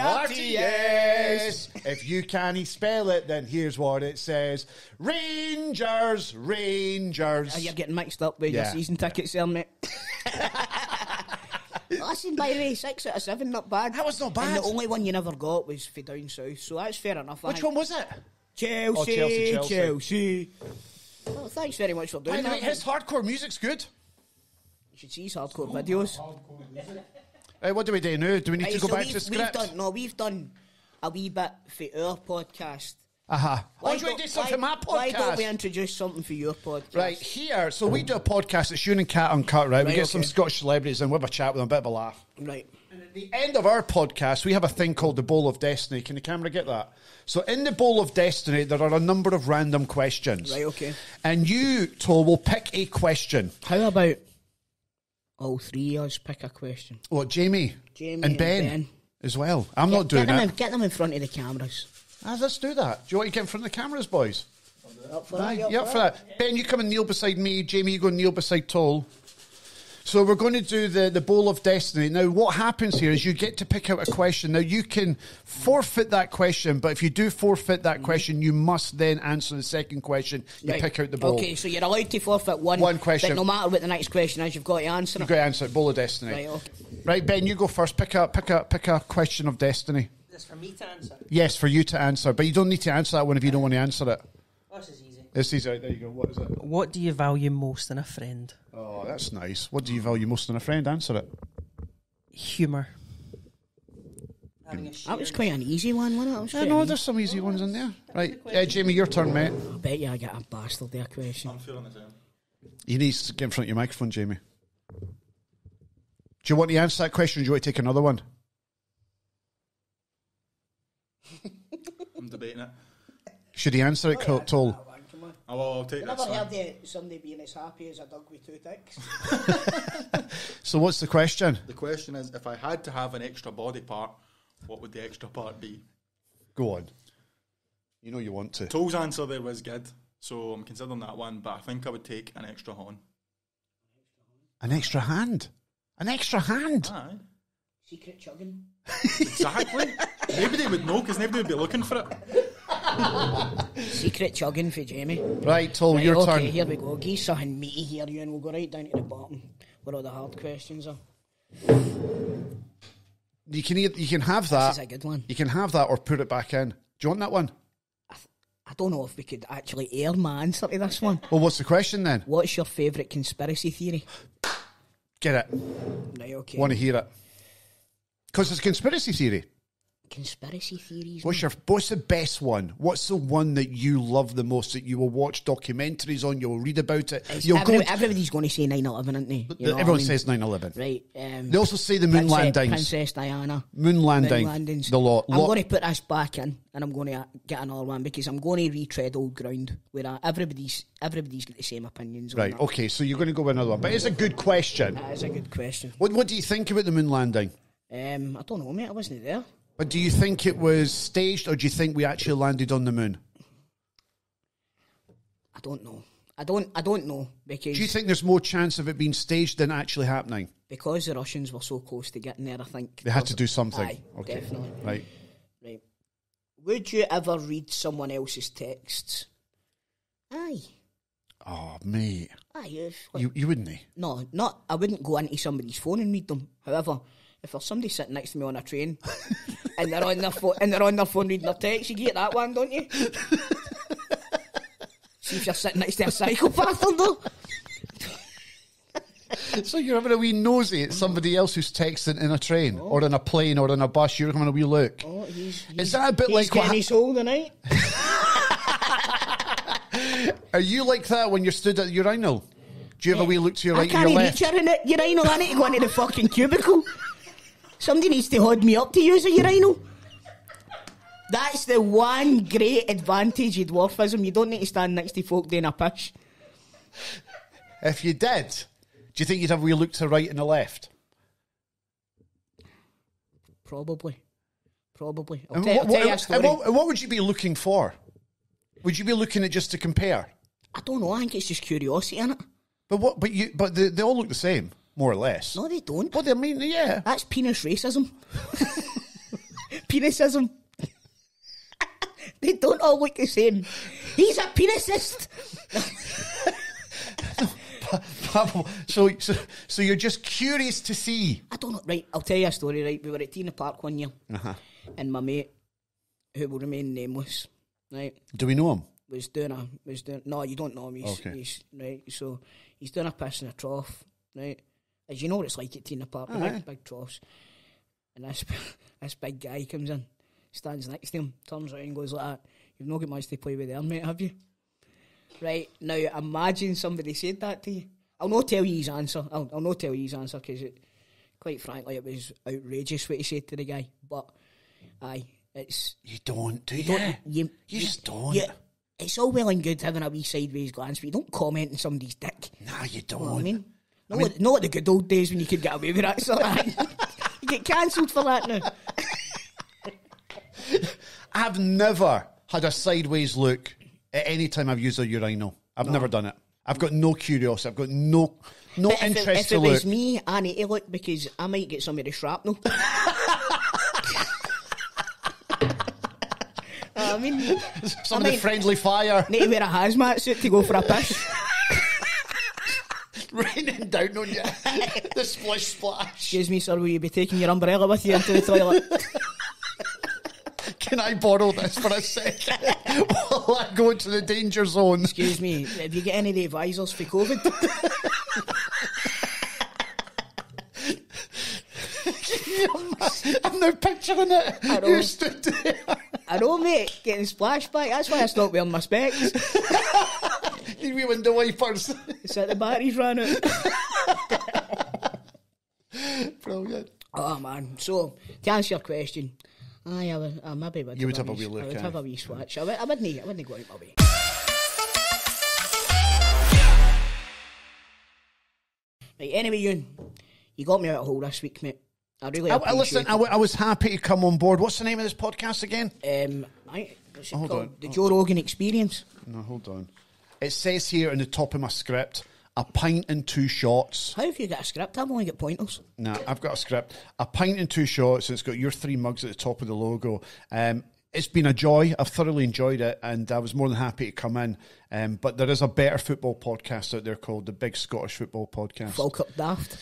RTS. If you can't spell it, then here's what it says Rangers, Rangers. Oh, you're getting mixed up with Yeah. your season tickets there, mate. Listen, by the way, six out of seven, not bad. That was not And bad. the only one you never got was for down south, so that's fair enough. Which think. one was it? Chelsea, Oh, Chelsea, Chelsea, Chelsea. Well, thanks very much for doing By the way, that. his hardcore music's good. You should see his hardcore videos. Right, what do we do now? Do we need Right, to go so back we've, to we've script? done no, we've done a wee bit for our podcast. Uh-huh. Oh, do you don't- do something why- my podcast? Why don't we introduce something for your podcast? Right, here, so we do a podcast, it's Shun and Cat Uncut, right? we Right, get some. Scottish celebrities and we have a chat with them, a bit of a laugh. Right. And at the end of our podcast, we have a thing called the Bowl of Destiny. Can the camera get that? So in the Bowl of Destiny, there are a number of random questions. Right, okay. And you, Tol, will pick a question. How about all three of us pick a question? What, Jamie? Jamie and and Ben, Ben. as well. I'm not doing get them it. In, get them in front of the cameras. Ah, let's do that. Do you want to get in front of the cameras, boys? Up for that? you up for that? Ben, you come and kneel beside me. Jamie, you go and kneel beside Toll. So we're going to do the, the Bowl of Destiny. Now, what happens here is you get to pick out a question. Now, you can forfeit that question, but if you do forfeit that question, you must then answer the second question. You Right. pick out the bowl. Okay, so you're allowed to forfeit one. One question. But no matter what the next question is, you've got to answer You've got to answer it. Bowl of Destiny. Right, okay. Right, Ben, you go first. Pick a, pick a, pick a question of destiny. This for me to answer. Yes, for you to answer, but you don't need to answer that one if you don't want to answer it. Oh, this is easy. This is out. There you go. What is it? What do you value most in a friend? Oh, that's nice. What do you value most in a friend? Answer it. Humour. Having a That was shared- quite an easy one, wasn't it? That was I quite know there's some easy ones in there. Right, uh, Jamie, your turn, mate. easy- I bet you I get a bastard there question. I'm feeling the same. You need to get in front of your microphone, Jamie. Do you want to answer that question? Or do you want to take another one? I'm debating it. Should he answer it, Col- oh, Toll? Oh, well, I'll take You this never heard of somebody being as happy as a dog with two dicks? So, what's the question? The question is, if I had to have an extra body part, what would the extra part be? Go on. You know you want to. Toll's answer there was good, so I'm considering that one, but I think I would take an extra horn. An extra hand. An extra hand. Aye, Secret chugging. exactly. nobody would know because nobody would be looking for it. Secret chugging for Jamie. Right, Toll, Right, your okay, turn. here we go. Give something meaty here, you, and we'll go right down to the bottom where all the hard questions are. You can either, you can have that. This that. is a good one. You can have that or put it back in. Do you want that one? I don't know if we could actually air my answer to this one. Well, what's the question then? What's your favourite conspiracy theory? Get it. Right, okay. Want to hear it? Because it's a conspiracy theory. Conspiracy theories. What's your what's the best one? What's the one that you love the most that you will watch documentaries on, you'll read about it. It's You'll every- go everybody's going to say 9 11, aren't they? You know what I everyone mean? says 9-11. Right. Um, They also say the moon Princess- landings. Princess Diana. Moon landing. Moon landings. The lot. I'm lot- going to put this back in, and I'm going to get another one because I'm going to retread old ground where uh, everybody's everybody's got the same opinions. on Right, okay, so you're going to go with another one. But it's a good question. That is a good question. What, what do you think about the moon landing? Um, I don't know, mate. I wasn't there. But do you think it was staged or do you think we actually landed on the moon? I don't know. I don't. I don't know because Do you think there's more chance of it being staged than actually happening? because the Russians were so close to getting there. I think They had to do something. Aye, okay. definitely. Right. Right. Would you ever read someone else's texts? Aye. Oh, mate. Aye. If, You, you wouldn't, eh? no, not. I wouldn't go into somebody's phone and read them. However, if there's somebody sitting next to me on a train and they're on their phone and they're on their phone reading their text, you get that one, don't you? See if you're sitting next to a psychopath or no. So you're having a wee nosy at somebody else who's texting in a train oh. or in a plane or in a bus. You're having a wee look. Oh, he's, he's, Is that a bit he's like getting his hole tonight? Are you like that when you're stood at the urinal? Do you have a eh, wee look to your I right and can't your reach left? her in it. Urinal, I need to go into the fucking cubicle. Somebody needs to hold me up to use a urinal. That's the one great advantage of dwarfism. You don't need to stand next to folk doing a pish. If you did, do you think you'd have a wee look to the right and the left? Probably. Probably. I'll, what, I'll tell you a what- story. and what- and what would you be looking for? Would you be looking at just to compare? I don't know. I think it's just curiosity in it. But what? But you? But they, they all look the same, more or less. No, they don't. What do I mean, yeah. That's penis racism. Penisism. they don't all look the same. He's a penisist. so, so, so you're just curious to see. I don't know. Right, I'll tell you a story. Right, we were at T in the Park one year, Uh-huh. and my mate, who will remain nameless, right, Do we know him? was doing a was doing. No, you don't know him. He's, Okay. he's right. So he's doing a piss in a trough, right. As you know what it's like at T in the Park, Aye. big, big troughs. And this this big guy comes in, stands next to him, turns around and goes like that. You've not got much to play with there, mate, have you? Right, now imagine somebody said that to you. I'll not tell you his answer. I'll, I'll not tell you his answer because quite frankly, it was outrageous what he said to the guy. But, aye, it's You don't, do you? don't, you, You just don't. Yeah, it's all well and good having a wee sideways glance, but you don't comment on somebody's dick. Nah, you You don't. know what I mean? Not, like, not like the good old days when you could get away with that sort of you get cancelled for that now. I've never had a sideways look at any time I've used a urinal. I've never done it. I've got no curiosity. I've got no no But if interest it, if to it look. was me, I need to look because I might get some of the shrapnel. I mean, Some I of the friendly fire need to wear a hazmat suit to go for a piss. raining down on you. the splish splash. Excuse me, sir, will you be taking your umbrella with you into the toilet? Can I borrow this for a second while I go into the danger zone? Excuse me, have you got any of the advisors for COVID? I'm now picturing it. I know. You stood there. I know, mate, getting splashed back. That's why I stopped wearing my specs. Need wee window wipers. It's that the batteries ran out. Brilliant. Oh man! So to answer your question, aye, I, would, I maybe would. You would have a wee look. I would aye. have a wee switch. I, would, I wouldn't. I wouldn't go out my way. Right. Anyway, Ewen, you got me out of hole this week, mate. I really I, I, listen, I, w- I was happy to come on board. What's the name of this podcast again? Um, I, it Hold on. The Joe Rogan Experience. No, hold on. It says here in the top of my script, a pint and two shots. How have you got a script? I've only got pointers. Nah, I've got a script. A pint and two shots. It's got your three mugs at the top of the logo. Um, it's been a joy. I've thoroughly enjoyed it, and I was more than happy to come in. Um, but there is a better football podcast out there called the Big Scottish Football Podcast. Falkirk Daft.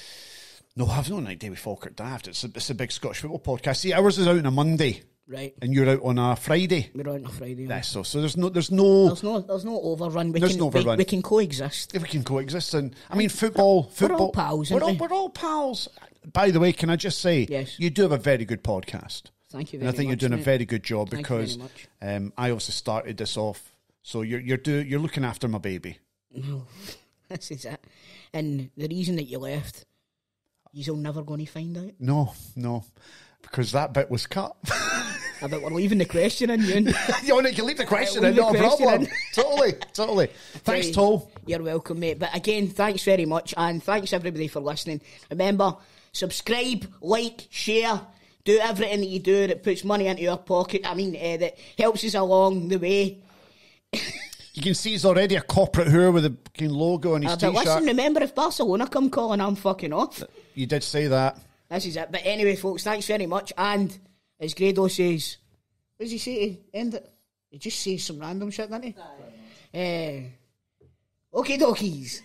no, I've no idea with Falkirk Daft. It's a, it's a big Scottish football podcast. See, ours is out on a Monday, Right. and you're out on a Friday. We're out on a Friday. Yeah, so so there's no there's no There's no, there's no overrun. We There's can, no overrun. We, can coexist. if we can coexist. And I mean, football, We're all football, pals, We're all, we? we're all pals. By the way, can I just say, Yes. you do have a very good podcast. Thank you and I think much, you're doing mate. a very good job Thank because um, I also started this off. So you're you're do, you're looking after my baby. No, this is it. And the reason that you left, you're never going to find out. No, no, because that bit was cut. I bet we're leaving the question in, Ewen. you to leave the question in, the not a question problem. totally, totally. Thanks, Right. Toll. You're welcome, mate. But again, thanks very much, and thanks everybody for listening. Remember, subscribe, like, share, do everything that you do that puts money into your pocket. I mean, uh, that helps us along the way. You can see he's already a corporate whoer with a fucking logo on his Uh, but t-shirt. listen, remember, if Barcelona come calling, I'm fucking off. you did say that. This is it. But anyway, folks, thanks very much. And as Grado says, what does he say to end it? He just says some random shit, doesn't he? Uh, okay, dokies.